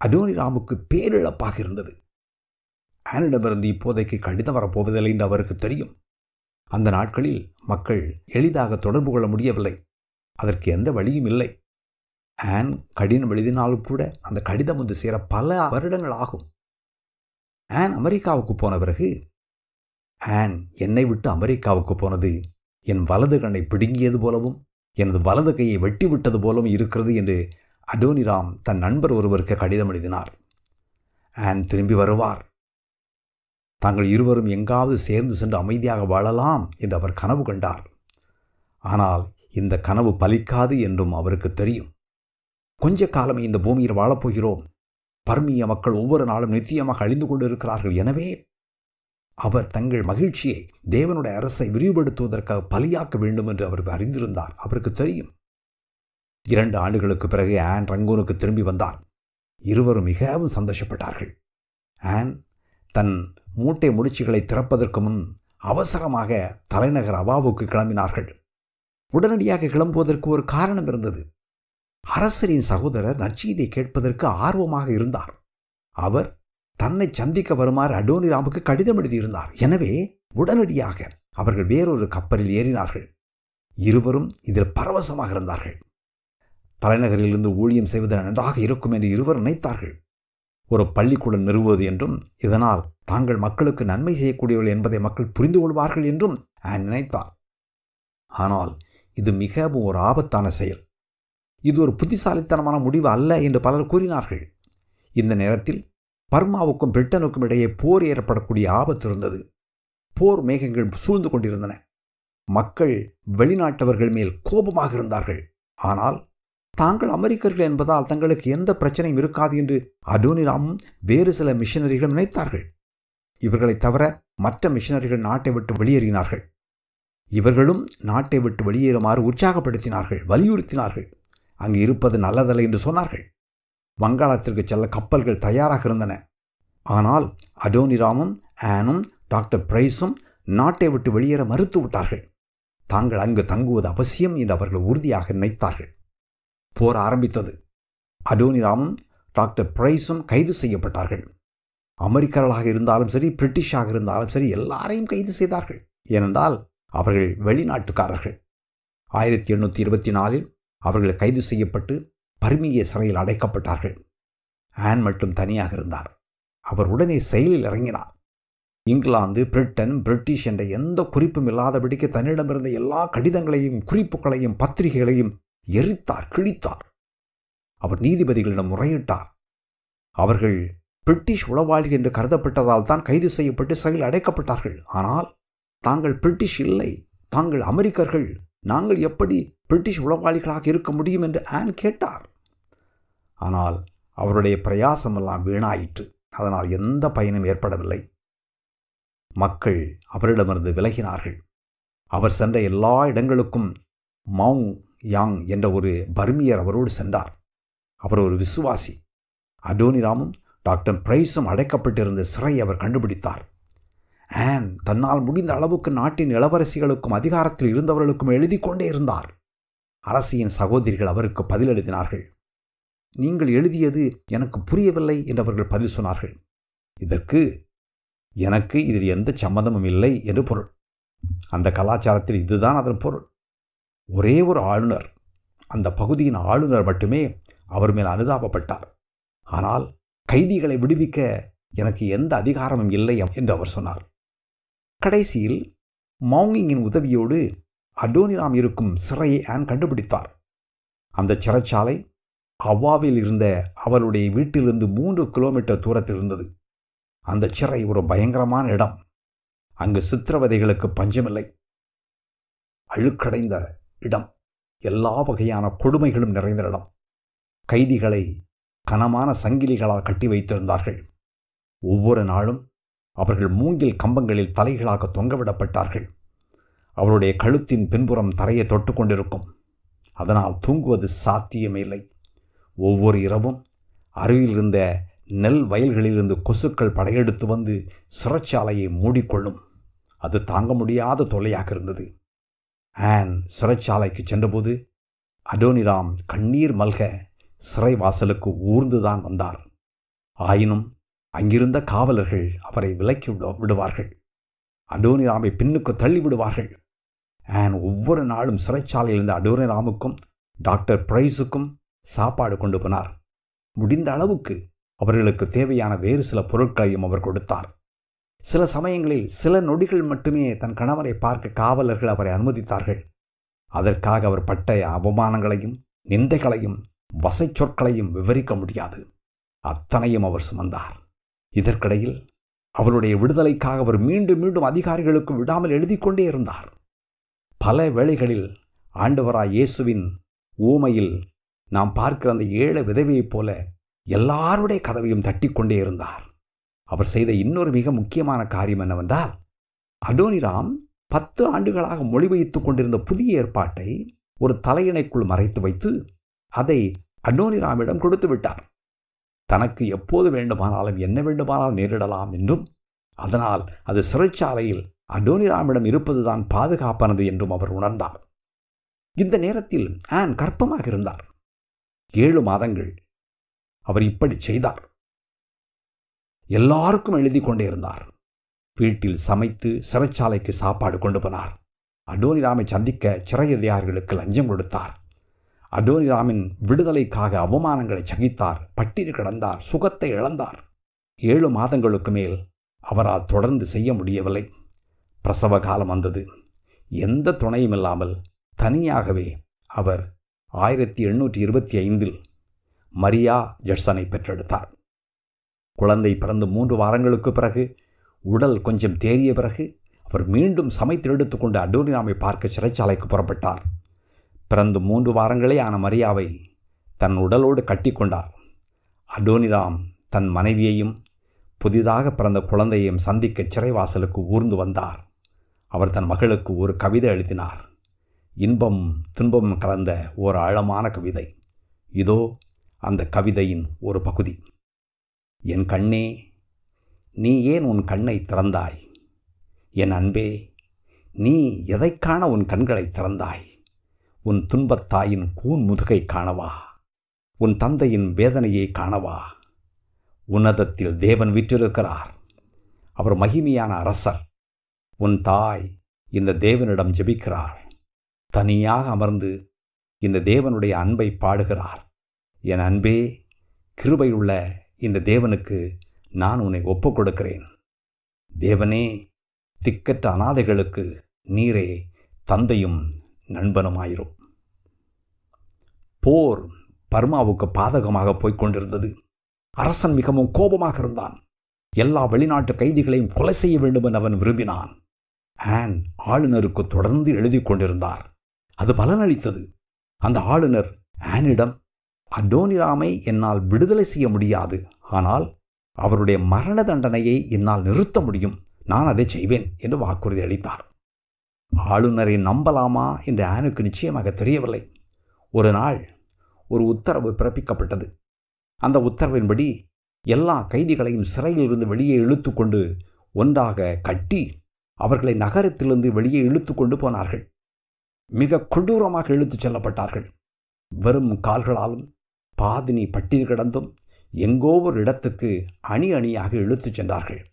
அடோனிராமுக்கு பேரிழப்பாக இருந்தது. ஆனிடமிருந்து இப்போதைக்கு கடிதம் வரப்போவதில்லை என்று அவருக்கு தெரியும். அந்த நாட்களில் மக்கள் எளிதாக தொடர்பு கொள்ள முடியவில்லை. அதற்கு எந்த வழியும் இல்லை. ஆன் கடினம் எழுதினாலும் கூட அந்த கடிதம் வந்து சேர பல வருடங்கள் ஆகும். ஆன் அமெரிக்காவுக்கு போன பிறகு ஆன் என்னை விட்டு அமெரிக்காவுக்கு போனது. என் வலது கண்ணை பிடுங்கியது போலவும் எனது வலது கையை வெட்டி விட்டது போலவும் இருக்கிறது என்று அடோனிராம் தன் நண்பர் ஒருவருக்கு கடிதம் எழுதினார். ஆன் திரும்பி வருவார். தாங்கள் இருவரும் எங்காவது சேர்ந்து சென்று அமைதியாக வாழலாம் என்று அவர் கனவு கண்டார். ஆனால் இந்த கனவு பலிக்காது என்றும் அவருக்கு தெரியும். கொஞ்ச காலமே இந்த பூமியில் வாழப்போகிறோம். பர்மிய மக்கள் ஒவ்வொரு நாளும் நித்தியமாக அழிந்து கொண்டு இருக்கிறார்கள் எனவே அவர் தங்கள் மகிழ்ச்சியை தேவனுடைய அரசை விரிவுபடுத்துவதற்காக பலியாக்க வேண்டும் என்று அவர் அறிந்திருந்தார். அவருக்கு தெரியும். இரண்டு ஆண்டுகளுக்கு பிறகு ஆன் ரங்கூனுக்கு திரும்பி வந்தார். இருவரும் மிகவும் சந்தோஷப்பட்டார்கள். ஆன் தன் மூட்டை முடிச்சுகளை திறப்பதற்கு முன் அவசரமாக தலைநகர் அவாவுக்கு கிளம்பினார்கள். உடனடியாக கிளம்புவதற்கு ஒரு காரணம் இருந்தது. அரசரின் சகோதரர் நற்செய்தியை கேட்பதற்கு ஆர்வமாக இருந்தார். அவர் தன்னை சந்திக்க வருமாறு அடோனிராமுக்கு கடிதம் எழுதியிருந்தார். எனவே உடனடியாக அவர்கள் வேறொரு கப்பலில் ஏறினார்கள். இருவரும் இதில் பரவசமாக இருந்தார்கள். தலைநகரிலிருந்து ஊழியம் செய்வது நன்றாக இருக்கும் என்று இருவர் நினைத்தார்கள். ஒரு பள்ளிக்கூடம் நிறுவுவது என்றும் இதனால் தாங்கள் மக்களுக்கு நன்மை செய்யக்கூடியவர்கள் என்பதை மக்கள் புரிந்து கொள்வார்கள் என்றும் ஆன் நினைத்தார். ஆனால் இது மிகவும் ஒரு ஆபத்தான செயல். இது ஒரு புத்திசாலித்தனமான முடிவு அல்ல என்று பலர் கூறினார்கள். இந்த நேரத்தில் பர்மாவுக்கும் பிரிட்டனுக்கும் இடையே போர் ஏற்படக்கூடிய ஆபத்து இருந்தது. போர் மேகங்கள் சூழ்ந்து கொண்டிருந்தன. மக்கள் வெளிநாட்டவர்கள் மேல் கோபமாக இருந்தார்கள். ஆனால் தாங்கள் அமெரிக்கர்கள் என்பதால் தங்களுக்கு எந்த பிரச்சனையும் இருக்காது என்று அடோனிராமும் வேறு சில மிஷனரிகளும் நினைத்தார்கள். இவர்களைத் தவிர மற்ற மிஷனரிகள் நாட்டை விட்டு வெளியேறினார்கள். இவர்களும் நாட்டை விட்டு வெளியேறுமாறு உற்சாகப்படுத்தினார்கள் வலியுறுத்தினார்கள். அங்கு இருப்பது நல்லதல்ல என்று சொன்னார்கள். வங்காளத்திற்கு செல்ல கப்பல்கள் தயாராக இருந்தன. ஆனால் அடோனிராமும் ஆனும் டாக்டர் பிரைஸும் நாட்டை விட்டு வெளியேற மறுத்து விட்டார்கள். தாங்கள் அங்கு தங்குவது அவசியம் என்று அவர்கள் உறுதியாக நினைத்தார்கள். போர் ஆரம்பித்தது. அடோனிராமும் டாக்டர் பிரைஸும் கைது செய்யப்பட்டார்கள். அமெரிக்கர்களாக இருந்தாலும் சரி பிரிட்டிஷாக இருந்தாலும் சரி எல்லாரையும் கைது செய்தார்கள். ஏனென்றால் அவர்கள் வெளிநாட்டுக்காரர்கள். ஆயிரத்தி எண்ணூற்றி இருபத்தி நாலில் அவர்கள் கைது செய்யப்பட்டு பர்மிய சிறையில் அடைக்கப்பட்டார்கள். ஆன் மட்டும் தனியாக இருந்தார். அவர் உடனே செயலில் இறங்கினார். இங்கிலாந்து பிரிட்டன் பிரிட்டிஷ் என்ற எந்த குறிப்பும் இல்லாதபடிக்கு தன்னிடமிருந்த எல்லா கடிதங்களையும் குறிப்புகளையும் பத்திரிகைகளையும் எரித்தார் கிழித்தார். அவர் நீதிபதிகளிடம் முறையிட்டார். அவர்கள் பிரிட்டிஷ் உளவாளி என்று கருதப்பட்டதால் தான் கைது செய்யப்பட்டு சிறையில் அடைக்கப்பட்டார்கள். ஆனால் தாங்கள் பிரிட்டிஷ் இல்லை. தாங்கள் அமெரிக்கர்கள். நாங்கள் எப்படி பிரிட்டிஷ் உளவாளிகளாக இருக்க முடியும் என்று ஆன் கேட்டார். ஆனால் அவருடைய பிரயாசமெல்லாம் வீணாயிற்று. அதனால் எந்த பயனும் ஏற்படவில்லை. மக்கள் அவரிடமிருந்து விலகினார்கள். அவர் சென்ற எல்லா இடங்களுக்கும் மவுங் யாங் என்ற ஒரு பர்மியர் அவரோடு சென்றார். அவர் ஒரு விசுவாசி. அடோனிராமும் டாக்டர் பிரைஸும் அடைக்கப்பட்டிருந்த சிறை அவர் கண்டுபிடித்தார். ஆன் தன்னால் முடிந்த அளவுக்கு நாட்டின் இளவரசிகளுக்கும் அதிகாரத்தில் இருந்தவர்களுக்கும் எழுதி கொண்டே இருந்தார். அரசியின் சகோதரிகள் அவருக்கு பதில் எழுதினார்கள். நீங்கள் எழுதியது எனக்கு புரியவில்லை என்றவர்கள் பதில் சொன்னார்கள். இதற்கு எனக்கு இதில் எந்த சம்மந்தமும் இல்லை என்று பொருள். அந்த கலாச்சாரத்தில் இதுதான் அதன் பொருள். ஒரே ஒரு ஆளுநர் அந்த பகுதியின் ஆளுநர் மட்டுமே அவர் மேல் அனுதாபப்பட்டார். ஆனால் கைதிகளை விடுவிக்க எனக்கு எந்த அதிகாரமும் இல்லை என்று அவர் சொன்னார். கடைசியில் மௌங்கிங்கின் உதவியோடு அடோனிராம் இருக்கும் சிறையை ஆன் கண்டுபிடித்தார். அந்த சிறைச்சாலை அவ்வாவில் இருந்த அவருடைய வீட்டிலிருந்து மூன்று கிலோமீட்டர் தூரத்தில் இருந்தது. அந்த சிறை ஒரு பயங்கரமான இடம். அங்கு சித்திரவதைகளுக்கு பஞ்சமில்லை. அழுக்கடைந்த இடம். எல்லா வகையான கொடுமைகளும் நிறைந்த இடம். கைதிகளை கனமான சங்கிலிகளால் கட்டி வைத்திருந்தார்கள். ஒவ்வொரு நாளும் அவர்கள் மூங்கில் கம்பங்களில் தலைகளாக தொங்கவிடப்பட்டார்கள். அவருடைய கழுத்தின் பின்புறம் தரையை தொட்டு கொண்டிருக்கும். அதனால் தூங்குவது சாத்தியமில்லை ஒவ்வொரு இரவும் அருகில் இருந்த நெல் வயல்களிலிருந்து கொசுக்கள் படையெடுத்து வந்து சிறைச்சாலையை மூடிக்கொள்ளும். அது தாங்க முடியாத தொல்லையாக இருந்தது. ஆன் சிறைச்சாலைக்கு சென்றபோது அடோனிராம் கண்ணீர் மல்க சிறைவாசலுக்கு ஊர்ந்துதான் வந்தார். ஆயினும் அங்கிருந்த காவலர்கள் அவரை விலக்கி விடுவார்கள். அடோனிராமை பின்னுக்கு தள்ளி விடுவார்கள். ஆன் ஒவ்வொரு நாளும் சிறைச்சாலையில் இருந்த அடோனிராமுக்கும் டாக்டர் பிரைஸுக்கும் சாப்பாடு கொண்டு போனார். முடிந்த அளவுக்கு அவர்களுக்கு தேவையான வேறு சில பொருட்களையும் அவர் கொடுத்தார். சில சமயங்களில் சில நொடிகள் மட்டுமே தன் கணவரை பார்க்க காவலர்கள் அவரை அனுமதித்தார்கள். அதற்காக அவர் பட்ட அவமானங்களையும் நிந்தைகளையும் வசை சொற்களையும் விவரிக்க முடியாது. அத்தனையும் அவர் சுமந்தார். இதற்கிடையில் அவருடைய விடுதலைக்காக அவர் மீண்டும் மீண்டும் அதிகாரிகளுக்கு விடாமல் எழுதி கொண்டே இருந்தார். பல வேளைகளில் ஆண்டவராய் இயேசுவின் ஊமையில் நாம் பார்க்கிற அந்த ஏழை விதவையைப் போல எல்லாருடைய கதவையும் தட்டிக்கொண்டே இருந்தார். அவர் செய்த இன்னொரு மிக முக்கியமான காரியம் என்னவென்றால் அடோனிராம் பத்து ஆண்டுகளாக மொழிபெயர்த்துக் கொண்டிருந்த புதிய ஏற்பாட்டை ஒரு தலையணைக்குள் மறைத்து வைத்து அதை அடோனிராமிடம் கொடுத்து விட்டார். தனக்கு எப்போது வேண்டுமானாலும் என்ன வேண்டுமானாலும் நேரிடலாம் என்றும் அதனால் அது சிறைச்சாலையில் அடோனிராமிடம் இருப்பதுதான் பாதுகாப்பானது என்றும் அவர் உணர்ந்தார். இந்த நேரத்தில் ஆன் கற்பமாக இருந்தார். ஏழு மாதங்கள் அவர் இப்படி செய்தார். எல்லாருக்கும் எழுதி கொண்டே இருந்தார். வீட்டில் சமைத்து சிறைச்சாலைக்கு சாப்பாடு கொண்டு போனார். அடோனிராமை சந்திக்க சிறை அதிகாரிகளுக்கு லஞ்சம் கொடுத்தார். அடோனிராமின் விடுதலைக்காக அவமானங்களை சகித்தார் பட்டினி கிடந்தார் சுகத்தை இழந்தார். ஏழு மாதங்களுக்கு மேல் அவரால் தொடர்ந்து செய்ய முடியவில்லை. பிரசவ காலம் வந்தது. எந்த துணையும் இல்லாமல் தனியாகவே அவர் ஆயிரத்தி எண்ணூற்றி இருபத்தி ஐந்தில் மரியா ஜட்சனை பெற்றெடுத்தார். குழந்தை பிறந்து மூன்று வாரங்களுக்கு பிறகு உடல் கொஞ்சம் தேறிய பிறகு அவர் மீண்டும் சமைத்து எடுத்துக்கொண்டு அடோனிராமை பார்க்க சிறைச்சாலைக்கு புறப்பட்டார். பிறந்து மூன்று வாரங்களே ஆன மரியாவை தன் உடலோடு கட்டிக்கொண்டார். அடோனிராம் தன் மனைவியையும் புதிதாக பிறந்த குழந்தையையும் சந்திக்க சிறைவாசலுக்கு ஊர்ந்து வந்தார். அவர் தன் மகளுக்கு ஒரு கவிதை எழுதினார். இன்பம் துன்பம் கலந்த ஒரு ஆழமான கவிதை. இதோ அந்த கவிதையின் ஒரு பகுதி. என் கண்ணே நீ ஏன் உன் கண்ணை திறந்தாய்? என் அன்பே நீ எதைக்கான உன் கண்களை திறந்தாய்? உன் துன்பத்தாயின் கூன் முதுகை காணவா? உன் தந்தையின் வேதனையை காணவா? உன்னதத்தில் தேவன் விற்றிருக்கிறார். அவர் மகிமையான அரசர். உன் தாய் இந்த தேவனிடம் ஜெபிக்கிறார். தனியாக அமர்ந்து இந்த தேவனுடைய அன்பை பாடுகிறார். என் அன்பே கிருபையுள்ள இந்த தேவனுக்கு நான் உன்னை ஒப்புக் கொடுக்கிறேன் தேவனே திக்கற்ற அனாதைகளுக்கு நீரே தந்தையும் நண்பனுமாயிரும். போர் பர்மாவுக்கு பாதகமாக போய்க்கொண்டிருந்தது அரசன் மிகவும் கோபமாக இருந்தான். எல்லா வெளிநாட்டு கைதிகளையும் கொலை செய்ய வேண்டும் என அவன் விரும்பினான். ஆன் ஆளுநருக்கு தொடர்ந்து எழுதி கொண்டிருந்தார். அது பலனளித்தது. அந்த ஆளுநர் ஆனிடம் அடோனிராமை என்னால் விடுதலை செய்ய முடியாது. ஆனால் அவருடைய மரண தண்டனையை என்னால் நிறுத்த முடியும். நான் அதை செய்வேன் என்று வாக்குறுதி அளித்தார். ஆளுநரை நம்பலாமா? என்று ஆனுக்கு நிச்சயமாக தெரியவில்லை. ஒரு நாள் ஒரு உத்தரவு பிறப்பிக்கப்பட்டது. அந்த உத்தரவின்படி எல்லா கைதிகளையும் சிறையிலிருந்து வெளியே இழுத்து கொண்டு ஒன்றாக கட்டி அவர்களை நகரத்திலிருந்து வெளியே இழுத்து கொண்டு போனார்கள். மிக கொடூரமாக இழுத்துச் செல்லப்பட்டார்கள். வெறும் கால்களாலும் பாதினி பட்டினி கிடந்தும் எங்கோ ஒரு இடத்துக்கு அணி அணியாக இழுத்துச் சென்றார்கள்.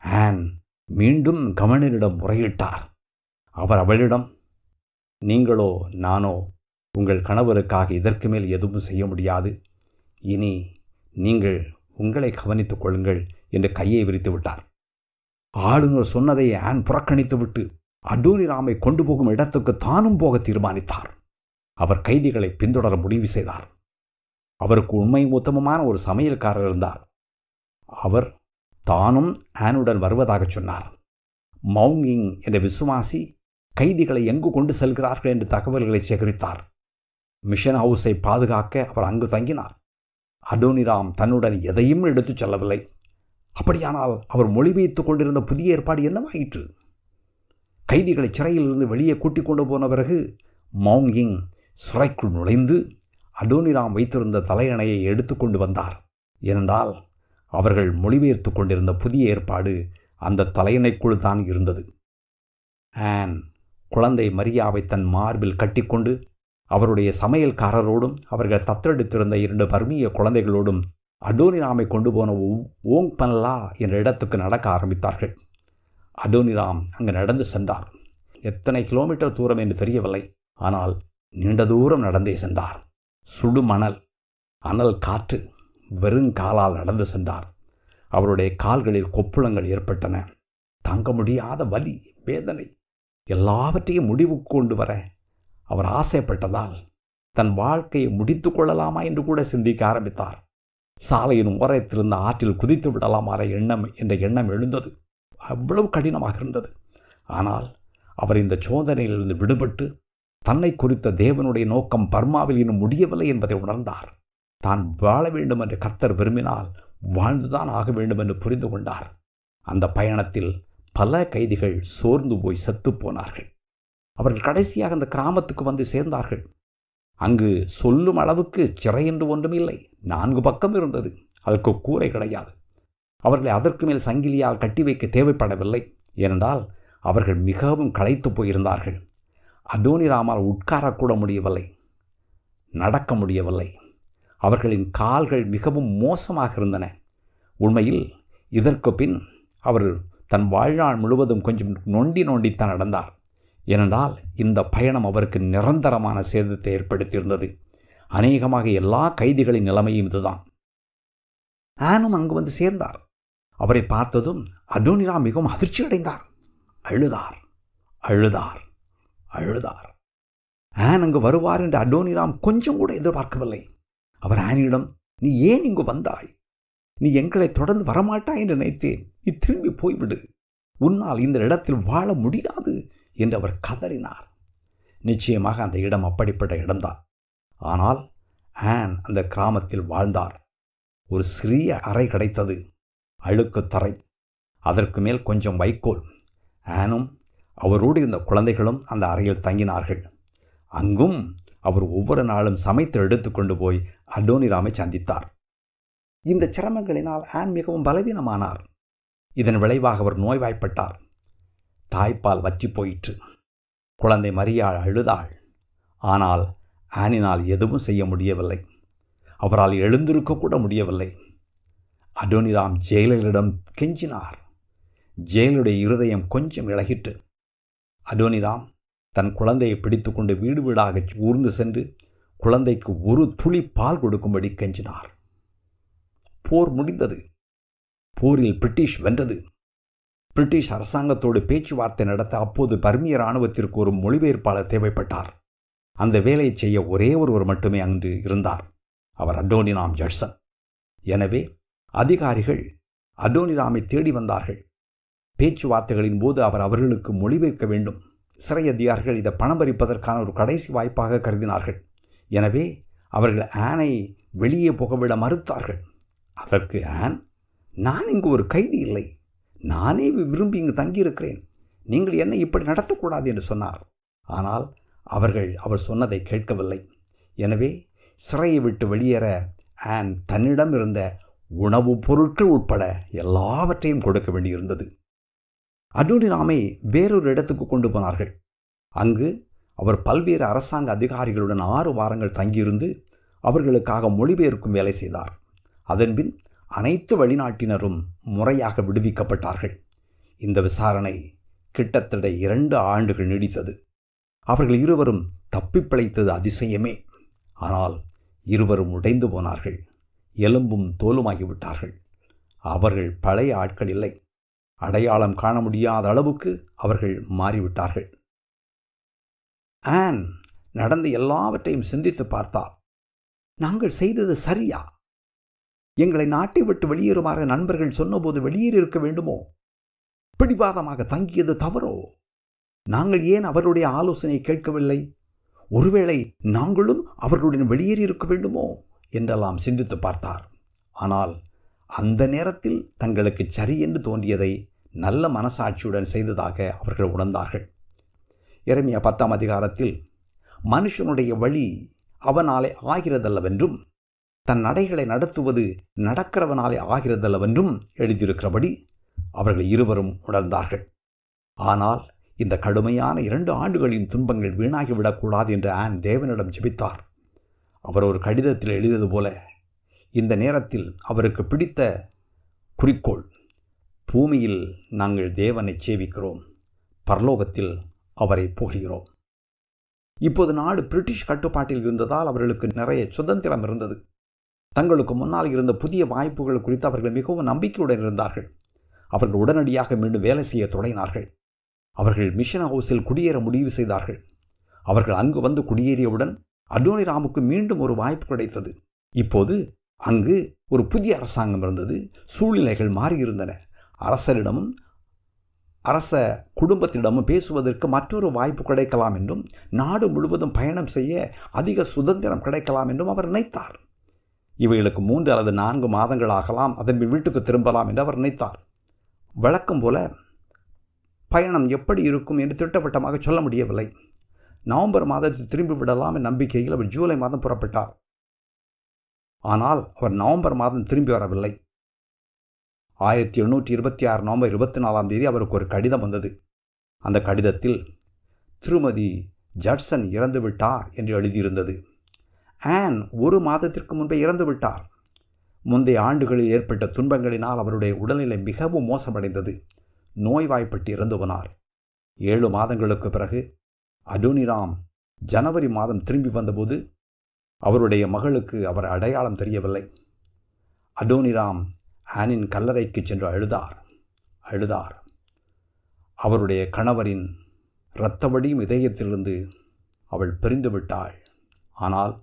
ஆன் மீண்டும் கவர்னரிடம் முறையிட்டார். அவர் அவளிடம் நீங்களோ நானோ உங்கள் கணவருக்காக இதற்கு மேல் எதுவும் செய்ய முடியாது. இனி நீங்கள் உங்களை கவனித்துக் கொள்ளுங்கள் என்று கையை விரித்து விட்டார். ஆளுநர் சொன்னதை ஆன் புறக்கணித்துவிட்டு அடூரிராமை கொண்டு போகும் இடத்துக்கு தானும் போக தீர்மானித்தார். அவர் கைதிகளை பின்தொடர முடிவு செய்தார். அவருக்கு உண்மை உத்தமமான ஒரு சமையல்காரர் இருந்தார். அவர் தானும் ஆனுடன் வருவதாக சொன்னார். மவுங்கிங் என்ற விசுவாசி கைதிகளை எங்கு கொண்டு செல்கிறார்கள் என்று தகவல்களை சேகரித்தார். மிஷன் ஹவுஸை பாதுகாக்க அவர் அங்கு தங்கினார். அடோனிராம் தன்னுடன் எதையும் எடுத்துச் செல்லவில்லை. அப்படியானால் அவர் மொழிபெய்த்துக் கொண்டிருந்த புதிய ஏற்பாடு என்னவாயிற்று? கைதிகளை சிறையிலிருந்து வெளியே கூட்டிக் கொண்டு போன பிறகு மவுங்கிங் சிறைக்குள் நுழைந்து அடோனிராம் வைத்திருந்த தலையணையை எடுத்துக்கொண்டு வந்தார். ஏனென்றால் அவர்கள் மொழிபெயர்த்து கொண்டிருந்த புதிய ஏற்பாடு அந்த தலையணைக்குள் தான் இருந்தது. ஆன் குழந்தை மரியாவை தன் மார்பில் கட்டிக்கொண்டு அவருடைய சமையல்காரரோடும் அவர்கள் தத்தெடுத்திருந்த இரண்டு பர்மிய குழந்தைகளோடும் அடோனிராமை கொண்டு போன ஓங் பன்லா என்ற இடத்துக்கு நடக்க ஆரம்பித்தார்கள். அடோனிராம் அங்கு நடந்து சென்றார். எத்தனை கிலோமீட்டர் தூரம் என்று தெரியவில்லை. ஆனால் நீண்ட தூரம் நடந்தே சென்றார். சுடு மணல் அனல் காற்று வெறுங்காலால் நடந்து சென்றார். அவருடைய கால்களில் கொப்புளங்கள் ஏற்பட்டன. தாங்க முடியாத வலி வேதனை எல்லாவற்றையும் முடிவுக்கு கொண்டு வர அவர் ஆசைப்பட்டதால் தன் வாழ்க்கையை முடித்து கொள்ளலாமா என்று கூட சிந்திக்க ஆரம்பித்தார். சாலையின் ஓரத்திலிருந்து ஆற்றில் குதித்து விடலாமா எண்ணம் என்ற எண்ணம் எழுந்தது. அவ்வளவு கடினமாக இருந்தது. ஆனால் அவர் இந்த சோதனையிலிருந்து விடுபட்டு தன்னை குறித்த தேவனுடைய நோக்கம் பர்மாவில் இன்னும் முடியவில்லை என்பதை உணர்ந்தார். தான் வாழ வேண்டும் என்று கர்த்தர் விரும்பினால் வாழ்ந்துதான் ஆக வேண்டும் என்று புரிந்து கொண்டார். அந்த பயணத்தில் பல கைதிகள் சோர்ந்து போய் செத்து போனார்கள். அவர்கள் கடைசியாக அந்த கிராமத்துக்கு வந்து சேர்ந்தார்கள். அங்கு சொல்லும் அளவுக்கு சிறை என்று ஒன்றும் இல்லை. நான்கு பக்கம் இருந்தது. அதற்கு கூரை கிடையாது. அவர்களை அதற்கு மேல் சங்கிலியால் கட்டி வைக்க தேவைப்படவில்லை. ஏனென்றால் அவர்கள் மிகவும் களைத்து போயிருந்தார்கள். அதோனிராமால் உட்காரக்கூட முடியவில்லை. நடக்க முடியவில்லை. அவர்களின் கால்கள் மிகவும் மோசமாக இருந்தன. உண்மையில் இதற்கு பின் அவர் தன் வாழ்நாள் முழுவதும் கொஞ்சம் நொண்டி நொண்டித்தான் நடந்தார். ஏனென்றால் இந்த பயணம் அவருக்கு நிரந்தரமான சேதத்தை ஏற்படுத்தியிருந்தது. அநேகமாக எல்லா கைதிகளின் நிலைமையும் இதுதான். ஆனும் அங்கு வந்து சேர்ந்தார். அவரை பார்த்ததும் அடோனிரா மிகவும் அதிர்ச்சி அடைந்தார். அழுதார் அழுதார் அழுதார். ஆன் அங்கு வருவார் என்று அடோனிராம் கொஞ்சம் கூட எதிர்பார்க்கவில்லை. அவர் ஆனியிடம் நீ ஏன் இங்கு வந்தாய்? நீ எங்களை தொடர்ந்து வரமாட்டாய் என்று நினைத்தேன். நீ திரும்பி போய்விடு. உன்னால் இந்த இடத்தில் வாழ முடியாது. என்று அவர் கதறினார். நிச்சயமாக அந்த இடம் அப்படிப்பட்ட இடம்தான். ஆனால் ஆன் அந்த கிராமத்தில் வாழ்ந்தார். ஒரு சிறிய அறை கிடைத்தது. அழுக்கு தரை. அதற்கு மேல் கொஞ்சம் வைக்கோல். ஆனும் அவரோடு இருந்த குழந்தைகளும் அந்த அறையில் தங்கினார்கள். அங்கும் அவர் ஒவ்வொரு நாளும் சமைத்து எடுத்துக்கொண்டு போய் அடோனிராமை சந்தித்தார். இந்த சிரமங்களினால் ஆன் மிகவும் பலவீனமானார். இதன் விளைவாக அவர் நோய்வாய்ப்பட்டார். தாய்ப்பால் வற்றி போயிற்று. குழந்தை மரியாள் அழுதாள். ஆனால் ஆனினால் எதுவும் செய்ய முடியவில்லை. அவரால் எழுந்திருக்கக்கூட முடியவில்லை. அடோனிராம் ஜெயலலிடம் கெஞ்சினார். ஜெயலுடைய இருதயம் கொஞ்சம் இழகிற்று அடோனிராம் தன் குழந்தையை பிடித்துக்கொண்டு வீடு வீடாக ஊர்ந்து சென்று குழந்தைக்கு ஒரு துளி பால் கொடுக்கும்படி கெஞ்சினார். போர் முடிந்தது. போரில் பிரிட்டிஷ் வென்றது. பிரிட்டிஷ் அரசாங்கத்தோடு பேச்சுவார்த்தை நடத்த அப்போது பர்மிய இராணுவத்திற்கு ஒரு மொழிபெயர்ப்பாளர் தேவைப்பட்டார். அந்த வேலையை செய்ய ஒரே ஒருவர் மட்டுமே அங்கு இருந்தார். அவர் அடோனிராம் ஜட்சன் எனவே அதிகாரிகள் அடோனிராமை தேடி வந்தார்கள். பேச்சுவார்த்தைகளின் போது அவர் அவர்களுக்கு மொழிபெயர்க்க வேண்டும். சிறை அதிகாரிகள் இதை பணம் பறிப்பதற்கான ஒரு கடைசி வாய்ப்பாக கருதினார்கள். எனவே அவர்கள் ஆனை வெளியே புகவிட மறுத்தார்கள். அதற்கு ஆன் நான் இங்கு ஒரு கைதி இல்லை. நானே விரும்பி இங்கு தங்கியிருக்கிறேன். நீங்கள் என்னை இப்படி நடத்தக்கூடாது என்று சொன்னார். ஆனால் அவர்கள் அவர் சொன்னதை கேட்கவில்லை. எனவே சிறையை விட்டு வெளியேற ஆன் தன்னிடம் இருந்த உணவுப் பொருட்கள் உட்பட எல்லாவற்றையும் கொடுக்க வேண்டியிருந்தது. அடோனிராமை வேறொரு இடத்துக்கு கொண்டு போனார்கள். அங்கு அவர் பல்வேறு அரசாங்க அதிகாரிகளுடன் ஆறு வாரங்கள் தங்கியிருந்து அவர்களுக்காக மொழிபெயர்க்கும் வேலை செய்தார். அதன்பின் அனைத்து வெளிநாட்டினரும் முறையாக விடுவிக்கப்பட்டார்கள். இந்த விசாரணை கிட்டத்தட்ட இரண்டு ஆண்டுகள் நீடித்தது. அவர்கள் இருவரும் தப்பிப்பிழைத்தது அதிசயமே. ஆனால் இருவரும் உடைந்து போனார்கள். எலும்பும் தோலுமாகிவிட்டார்கள் அவர்கள் பழைய ஆட்கள் இல்லை. அடையாளம் காண முடியாத அளவுக்கு அவர்கள் மாறிவிட்டார்கள். ஆன் நடந்த எல்லாவற்றையும் சிந்தித்து பார்த்தால் நாங்கள் செய்தது சரியா? எங்களை நாட்டை விட்டு வெளியேறுமாறு நண்பர்கள் சொன்னபோது வெளியேறி இருக்க வேண்டுமோ? பிடிவாதமாக தங்கியது தவறோ? நாங்கள் ஏன் அவருடைய ஆலோசனை கேட்கவில்லை? ஒருவேளை நாங்களும் அவர்களுடன் வெளியேறி இருக்க வேண்டுமோ? என்றெல்லாம் சிந்தித்து பார்த்தார். ஆனால் அந்த நேரத்தில் தங்களுக்கு சரி என்று தோன்றியதை நல்ல மனசாட்சியுடன் செய்ததாக அவர்கள் உணர்ந்தார்கள். இறைமையா பத்தாம் அதிகாரத்தில் மனுஷனுடைய வழி அவனாலே ஆகிறதல்லவென்றும் தன் நடைகளை நடத்துவது நடக்கிறவனாலே ஆகிறதல்லவென்றும் எழுதியிருக்கிறபடி அவர்கள் இருவரும் உணர்ந்தார்கள். ஆனால் இந்த கடுமையான இரண்டு ஆண்டுகளின் துன்பங்கள் வீணாகிவிடக்கூடாது என்று ஆன் தேவனிடம் ஜெபித்தார். அவர் ஒரு கடிதத்தில் எழுதியது போல இந்த நேரத்தில் அவருக்கு பிடித்த குறிக்கோள் பூமியில் நாங்கள் தேவனை சேவிக்கிறோம் பரலோகத்தில் அவரை போகிறோம் இப்போது நாடு பிரிட்டிஷ் கட்டுப்பாட்டில் இருந்ததால் அவர்களுக்கு நிறைய சுதந்திரம் இருந்தது. தங்களுக்கு முன்னால் இருந்த புதிய வாய்ப்புகள் குறித்து அவர்கள் மிகவும் நம்பிக்கையுடன் இருந்தார்கள். அவர்கள் உடனடியாக மீண்டும் வேலை செய்ய தொடங்கினார்கள். அவர்கள் மிஷன் ஹவுஸில் குடியேற முடிவு செய்தார்கள். அவர்கள் அங்கு வந்து குடியேறியவுடன் அடோனிராமுக்கு மீண்டும் ஒரு வாய்ப்பு கிடைத்தது. இப்போது அங்கு ஒரு புதிய அரசாங்கம் இருந்தது. சூழ்நிலைகள் மாறியிருந்தன. அரசரிடமும் அரச குடும்பத்திடமும் பேசுவதற்கு மற்றொரு வாய்ப்பு கிடைக்கலாம் என்றும் நாடு முழுவதும் பயணம் செய்ய அதிக சுதந்திரம் கிடைக்கலாம் என்றும் அவர் நினைத்தார். இவைகளுக்கு மூன்று அல்லது நான்கு மாதங்கள் ஆகலாம் அதன் வீட்டுக்கு திரும்பலாம் என்று அவர் நினைத்தார். வழக்கம் போல பயணம் எப்படி இருக்கும் என்று திட்டவட்டமாக சொல்ல முடியவில்லை. நவம்பர் மாதத்தில் திரும்பி விடலாம் நம்பிக்கையில் அவர் ஜூலை மாதம் புறப்பட்டார். ஆனால் அவர் நவம்பர் மாதம் திரும்பி வரவில்லை. ஆயிரத்தி எண்ணூற்றி இருபத்தி ஆறு நவம்பர் இருபத்தி நாலாம் தேதி அவருக்கு ஒரு கடிதம் வந்தது. அந்த கடிதத்தில் திருமதி ஜட்சன் இறந்துவிட்டார் என்று எழுதியிருந்தது. ஆன் ஒரு மாதத்திற்கு முன்பே இறந்து விட்டார் முந்தைய ஆண்டுகளில் ஏற்பட்ட துன்பங்களினால் அவருடைய உடல்நிலை மிகவும் மோசமடைந்தது. நோய்வாய்ப்பட்டு இறந்து போனார். ஏழு மாதங்களுக்கு பிறகு அடோனிராம் ஜனவரி மாதம் திரும்பி வந்தபோது அவருடைய மகளுக்கு அவர் அடையாளம் தெரியவில்லை. அடோனிராம் ஆனின் கல்லறைக்கு சென்று அழுதார். அழுதார். அவருடைய கணவரின் இரத்தவடியும் இதயத்திலிருந்து அவள் பிரிந்து விட்டாள். ஆனால்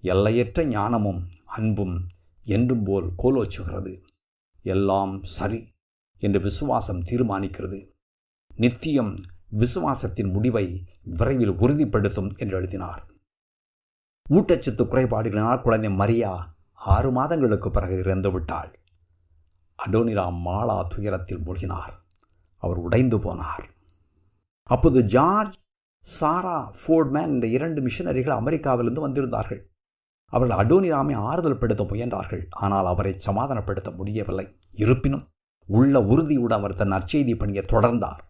எல்லையற்ற ஞானமும் அன்பும் என்றும் போல் கோலோச்சுகிறது. எல்லாம் சரி என்று விசுவாசம் தீர்மானிக்கிறது. நித்தியம் விசுவாசத்தின் முடிவை விரைவில் உறுதிப்படுத்தும் என்று எழுதினார். ஊட்டச்சத்து குறைபாடுகளினால் குழந்தை மரியா ஆறு மாதங்களுக்கு பிறகு இறந்துவிட்டாள் அடோனிலா மாலா துயரத்தில் மூழ்கினார். அவர் உடைந்து போனார். அப்போது ஜார்ஜ் சாரா ஃபோர்ட்மேன் இந்த இரண்டு மிஷனரிகள் அமெரிக்காவிலிருந்து வந்திருந்தார்கள். அவர்கள் அடோனிராமை ஆறுதல் படுத்த முயன்றார்கள். ஆனால் அவரை சமாதானப்படுத்த முடியவில்லை. இருப்பினும் உள்ள உறுதியுடன் அவர் தன் நற்செய்தி பணியை தொடர்ந்தார்.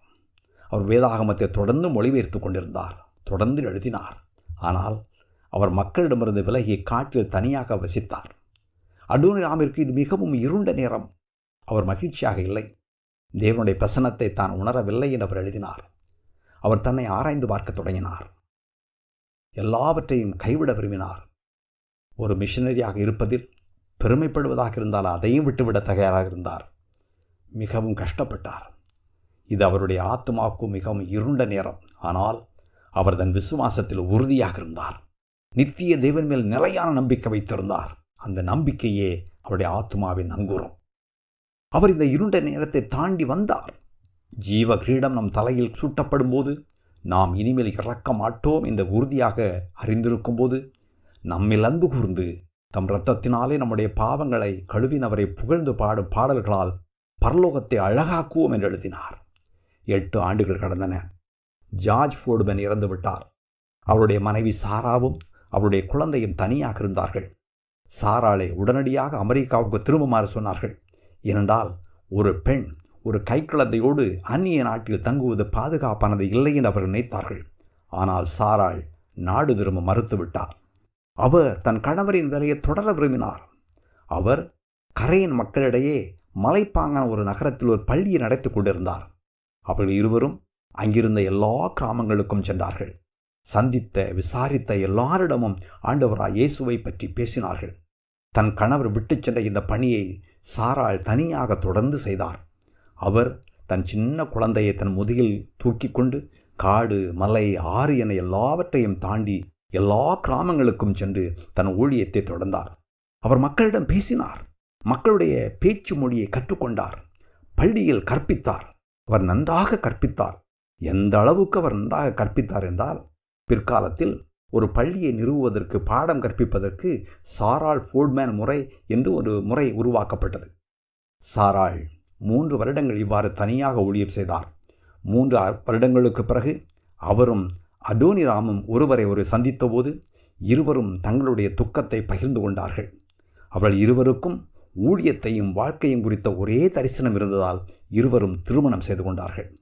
அவர் வேதாகமத்தை தொடர்ந்து மொழிபெயர்த்து கொண்டிருந்தார். தொடர்ந்து எழுதினார். ஆனால் அவர் மக்களிடமிருந்து விலகி காட்டில் தனியாக வசித்தார். அடோனிராமிற்கு இது மிகவும் இருண்ட நேரம். அவர் மகிழ்ச்சியாக இல்லை. தேவனுடைய பிரசனத்தை தான் உணரவில்லை என்று அவர் எழுதினார். அவர் தன்னை ஆராய்ந்து பார்க்க தொடங்கினார். எல்லாவற்றையும் கைவிட விரும்பினார். ஒரு மிஷனரியாக இருப்பதில் பெருமைப்படுவதாக இருந்தால் அதையும் விட்டுவிட தயாராக இருந்தார். மிகவும் கஷ்டப்பட்டார். இது அவருடைய ஆத்மாவுக்கு மிகவும் இருண்ட நேரம். ஆனால் அவர் தன் விசுவாசத்தில் உறுதியாக இருந்தார். நித்திய தேவன் மேல் நிலையான நம்பிக்கை வைத்திருந்தார். அந்த நம்பிக்கையே அவருடைய ஆத்மாவின் அங்குரம் அவர் இந்த இருண்ட நேரத்தை தாண்டி வந்தார். ஜீவ கிரீடம் நம் தலையில் சூட்டப்படும் போது நாம் இனிமேல் இறக்க மாட்டோம் என்ற உறுதியாக அறிந்திருக்கும் போது நம்மில் அன்பு கூர்ந்து தம் இரத்தத்தினாலே நம்முடைய பாவங்களை கழுவினவரை புகழ்ந்து பாடும் பாடல்களால் பரலோகத்தை அழகாக்குவோம் என்று எழுதினார். எட்டு ஆண்டுகள் கடந்தன. ஜார்ஜ் ஃபோர்டுமன் இறந்து விட்டார். அவருடைய மனைவி சாராவும் அவருடைய குழந்தையும் தனியாக இருந்தார்கள். சாராளை உடனடியாக அமெரிக்காவுக்கு திரும்புமாறு சொன்னார்கள். ஏனென்றால் ஒரு பெண் ஒரு கைக்குழந்தையோடு அந்நிய நாட்டில் தங்குவது பாதுகாப்பானது இல்லை என்று அவர்கள் நினைத்தார்கள். ஆனால் சாராள் நாடு திரும்ப மறுத்துவிட்டார். அவர் தன் கணவரின் வேலையை தொடர விரும்பினார். அவர் கரையின் மக்களிடையே மலைப்பாங்கான ஒரு நகரத்தில் ஒரு பள்ளியை நடத்தி கொண்டிருந்தார். அவர்கள் இருவரும் அங்கிருந்த எல்லா கிராமங்களுக்கும் சென்றார்கள். சந்தித்த விசாரித்த எல்லாரிடமும் ஆண்டவராய் இயேசுவை பற்றி பேசினார்கள். தன் கணவர் விட்டுச் சென்ற இந்த பணியை சாராள் தனியாக தொடர்ந்து செய்தார். அவர் தன் சின்ன குழந்தையை தன் முதுகில் தூக்கி கொண்டு காடு மலை ஆறு என எல்லாவற்றையும் தாண்டி எல்லா கிராமங்களுக்கும் சென்று தன் ஊழியத்தை தொடர்ந்தார். அவர் மக்களிடம் பேசினார். மக்களுடைய பேச்சு மொழியை கற்றுக்கொண்டார். பள்ளியில் கற்பித்தார். அவர் நன்றாக கற்பித்தார். எந்த அளவுக்கு அவர் நன்றாக கற்பித்தார் என்றால் பிற்காலத்தில் ஒரு பள்ளியை நிறுவுவதற்கு பாடம் கற்பிப்பதற்கு சாரால் ஃபோர்ட்மேன் முறை என்று ஒரு முறை உருவாக்கப்பட்டது. சாராள் மூன்று வருடங்கள் இவ்வாறு தனியாக ஊழியர் செய்தார். மூன்று வருடங்களுக்கு பிறகு அவரும் அடோனிராமும் ஒருவரை ஒரு சந்தித்தபோது இருவரும் தங்களுடைய துக்கத்தை பகிர்ந்து கொண்டார்கள். அவள் இருவருக்கும் ஊழியத்தையும் வாழ்க்கையும் குறித்த ஒரே தரிசனம் இருந்ததால் இருவரும் திருமணம் செய்து கொண்டார்கள்.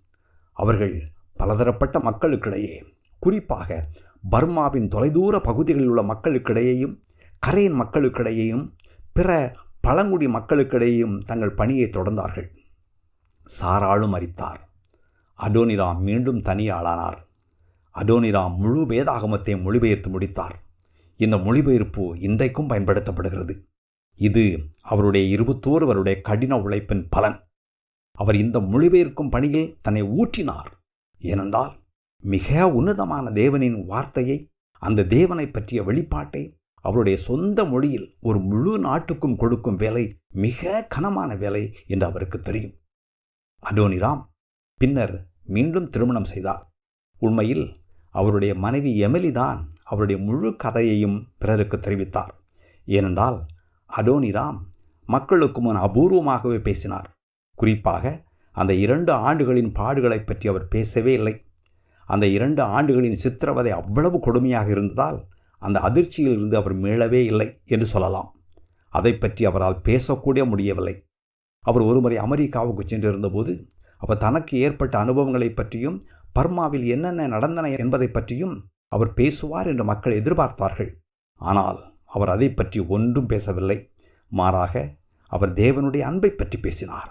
அவர்கள் பலதரப்பட்ட மக்களுக்கிடையே குறிப்பாக பர்மாவின் தொலைதூர பகுதிகளில் உள்ள மக்களுக்கிடையேயும் கரையின் மக்களுக்கிடையேயும் பிற பழங்குடி மக்களுக்கிடையேயும் தங்கள் பணியை தொடர்ந்தார்கள். சாராளும் அறித்தார் அடோனிராம் மீண்டும் தனியாளானார். அடோனிராம் முழு வேதாகமத்தை மொழிபெயர்த்து முடித்தார். இந்த மொழிபெயர்ப்பு இன்றைக்கும் பயன்படுத்தப்படுகிறது. இது அவருடைய இருபத்தோரு வருடைய கடின உழைப்பின் பலன். அவர் இந்த மொழிபெயர்க்கும் பணியில் தன்னை ஊற்றினார். ஏனென்றால் மிக உன்னதமான தேவனின் வார்த்தையை அந்த தேவனை பற்றிய வெளிப்பாட்டை அவருடைய சொந்த மொழியில் ஒரு முழு நாட்டுக்கும் கொடுக்கும் வேலை மிக கனமான வேலை என்று அவருக்கு தெரியும். அடோனிராம் பின்னர் மீண்டும் திருமணம் செய்தார். உண்மையில் அவருடைய மனைவி எமிலி தான் அவருடைய முழு கதையையும் பிறருக்கு தெரிவித்தார். ஏனென்றால் அடோனிராம் மக்களுக்கு முன் அபூர்வமாகவே பேசினார். குறிப்பாக அந்த இரண்டு ஆண்டுகளின் பாடுகளை பற்றி அவர் பேசவே இல்லை. அந்த இரண்டு ஆண்டுகளின் சித்திரவதை அவ்வளவு கொடுமையாக இருந்ததால் அந்த அதிர்ச்சியில் இருந்து அவர் மீளவே இல்லை என்று சொல்லலாம். அதை பற்றி அவரால் பேசக்கூட முடியவில்லை. அவர் ஒருமுறை அமெரிக்காவுக்கு சென்றிருந்தபோது அவர் தனக்கு ஏற்பட்ட அனுபவங்களை பற்றியும் பர்மாவில் என்னென்ன நடந்தன என்பதை பற்றியும் அவர் பேசுவார் என்று மக்கள் எதிர்பார்த்தார்கள் ஆனால் அவர் அதை பற்றி ஒன்றும் பேசவில்லை. மாறாக அவர் தேவனுடைய அன்பை பற்றி பேசினார்.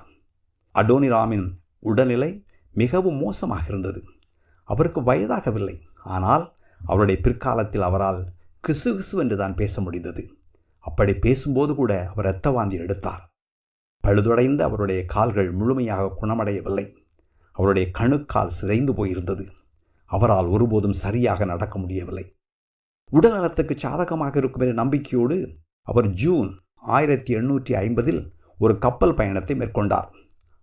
அடோனிராமின் உடல்நிலை மிகவும் மோசமாக இருந்தது. அவருக்கு வயதாகவில்லை. ஆனால் அவருடைய பிற்காலத்தில் அவரால் கிசு கிசு என்று தான் பேச முடிந்தது. அப்படி பேசும்போது கூட அவர் இரத்த வாந்தி எடுத்தார். பழுதுடைந்த அவருடைய கால்கள் முழுமையாக குணமடையவில்லை. அவருடைய கணுக்கால் சிதைந்து போயிருந்தது. அவரால் ஒருபோதும் சரியாக நடக்க முடியவில்லை. உடல் நலத்துக்கு சாதகமாக இருக்கும் என்ற நம்பிக்கையோடு அவர் ஜூன் ஆயிரத்தி எண்ணூற்றி ஐம்பதில் ஒரு கப்பல் பயணத்தை மேற்கொண்டார்.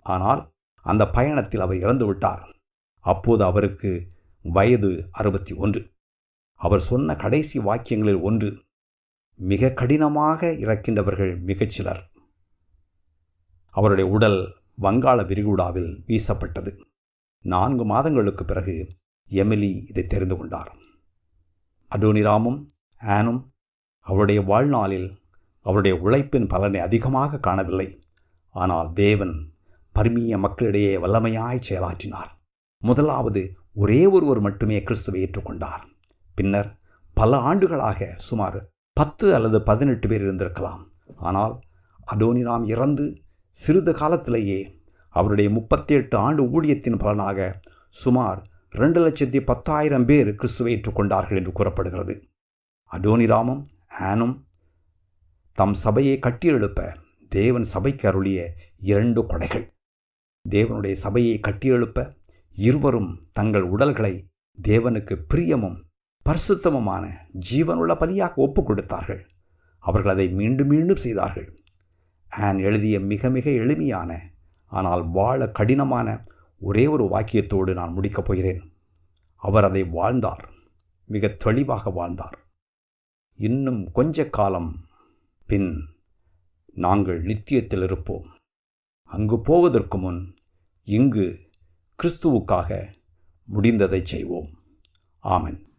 ஆனால் அந்த பயணத்தில் அவர் இறந்துவிட்டார் அப்போது அவருக்கு வயது அறுபத்தி ஒன்று. அவர் சொன்ன கடைசி வாக்கியங்களில் ஒன்று மிக கடினமாக இறக்கின்றவர்கள் மிகச்சிலர். அவருடைய உடல் வங்காள விரிகுடாவில் வீசப்பட்டது. நான்கு மாதங்களுக்கு பிறகு எமிலி இதை தெரிந்து கொண்டார். அடோனிராமும் ஆனும் அவருடைய வாழ்நாளில் அவருடைய உழைப்பின் பலனை அதிகமாக காணவில்லை. ஆனால் தேவன் பர்மிய மக்களிடையே வல்லமையாய் செயலாற்றினார். முதலாவது ஒரே ஒருவர் மட்டுமே கிறிஸ்துவை ஏற்றுக்கொண்டார். பின்னர் பல ஆண்டுகளாக சுமார் பத்து அல்லது பதினெட்டு பேர் இருந்திருக்கலாம். ஆனால் அதோனிராம் இறந்து சிறிது காலத்திலேயே அவருடைய முப்பத்தி எட்டு ஆண்டு ஊழியத்தின் பலனாக சுமார் ரெண்டு லட்சத்தி பத்தாயிரம் பேர் கிறிஸ்துவை ஏற்றுக்கொண்டார்கள் என்று கூறப்படுகிறது. அடோனிராமும் ஆனும் தம் சபையை கட்டியெழுப்ப தேவன் சபைக்கு அருளிய இரண்டு கொடைகள். தேவனுடைய சபையை கட்டியெழுப்ப இருவரும் தங்கள் உடல்களை தேவனுக்கு பிரியமும் பரிசுத்தமுமான ஜீவனுள்ள பலியாக ஒப்புக் கொடுத்தார்கள் அவர்கள் அதை மீண்டும் மீண்டும் செய்தார்கள். ஆன் எழுதிய மிக மிக எளிமையான ஆனால் வாழ கடினமான ஒரே ஒரு வாக்கியத்தோடு நான் முடிக்கப் போகிறேன். அவர் அதை வாழ்ந்தார் மிக தெளிவாக வாழ்ந்தார். இன்னும் கொஞ்ச காலம் பின் நாங்கள் நித்தியத்தில் இருப்போம். அங்கு போவதற்கு முன் இங்கு கிறிஸ்துவுக்காக முடிந்ததை செய்வோம். ஆமன்.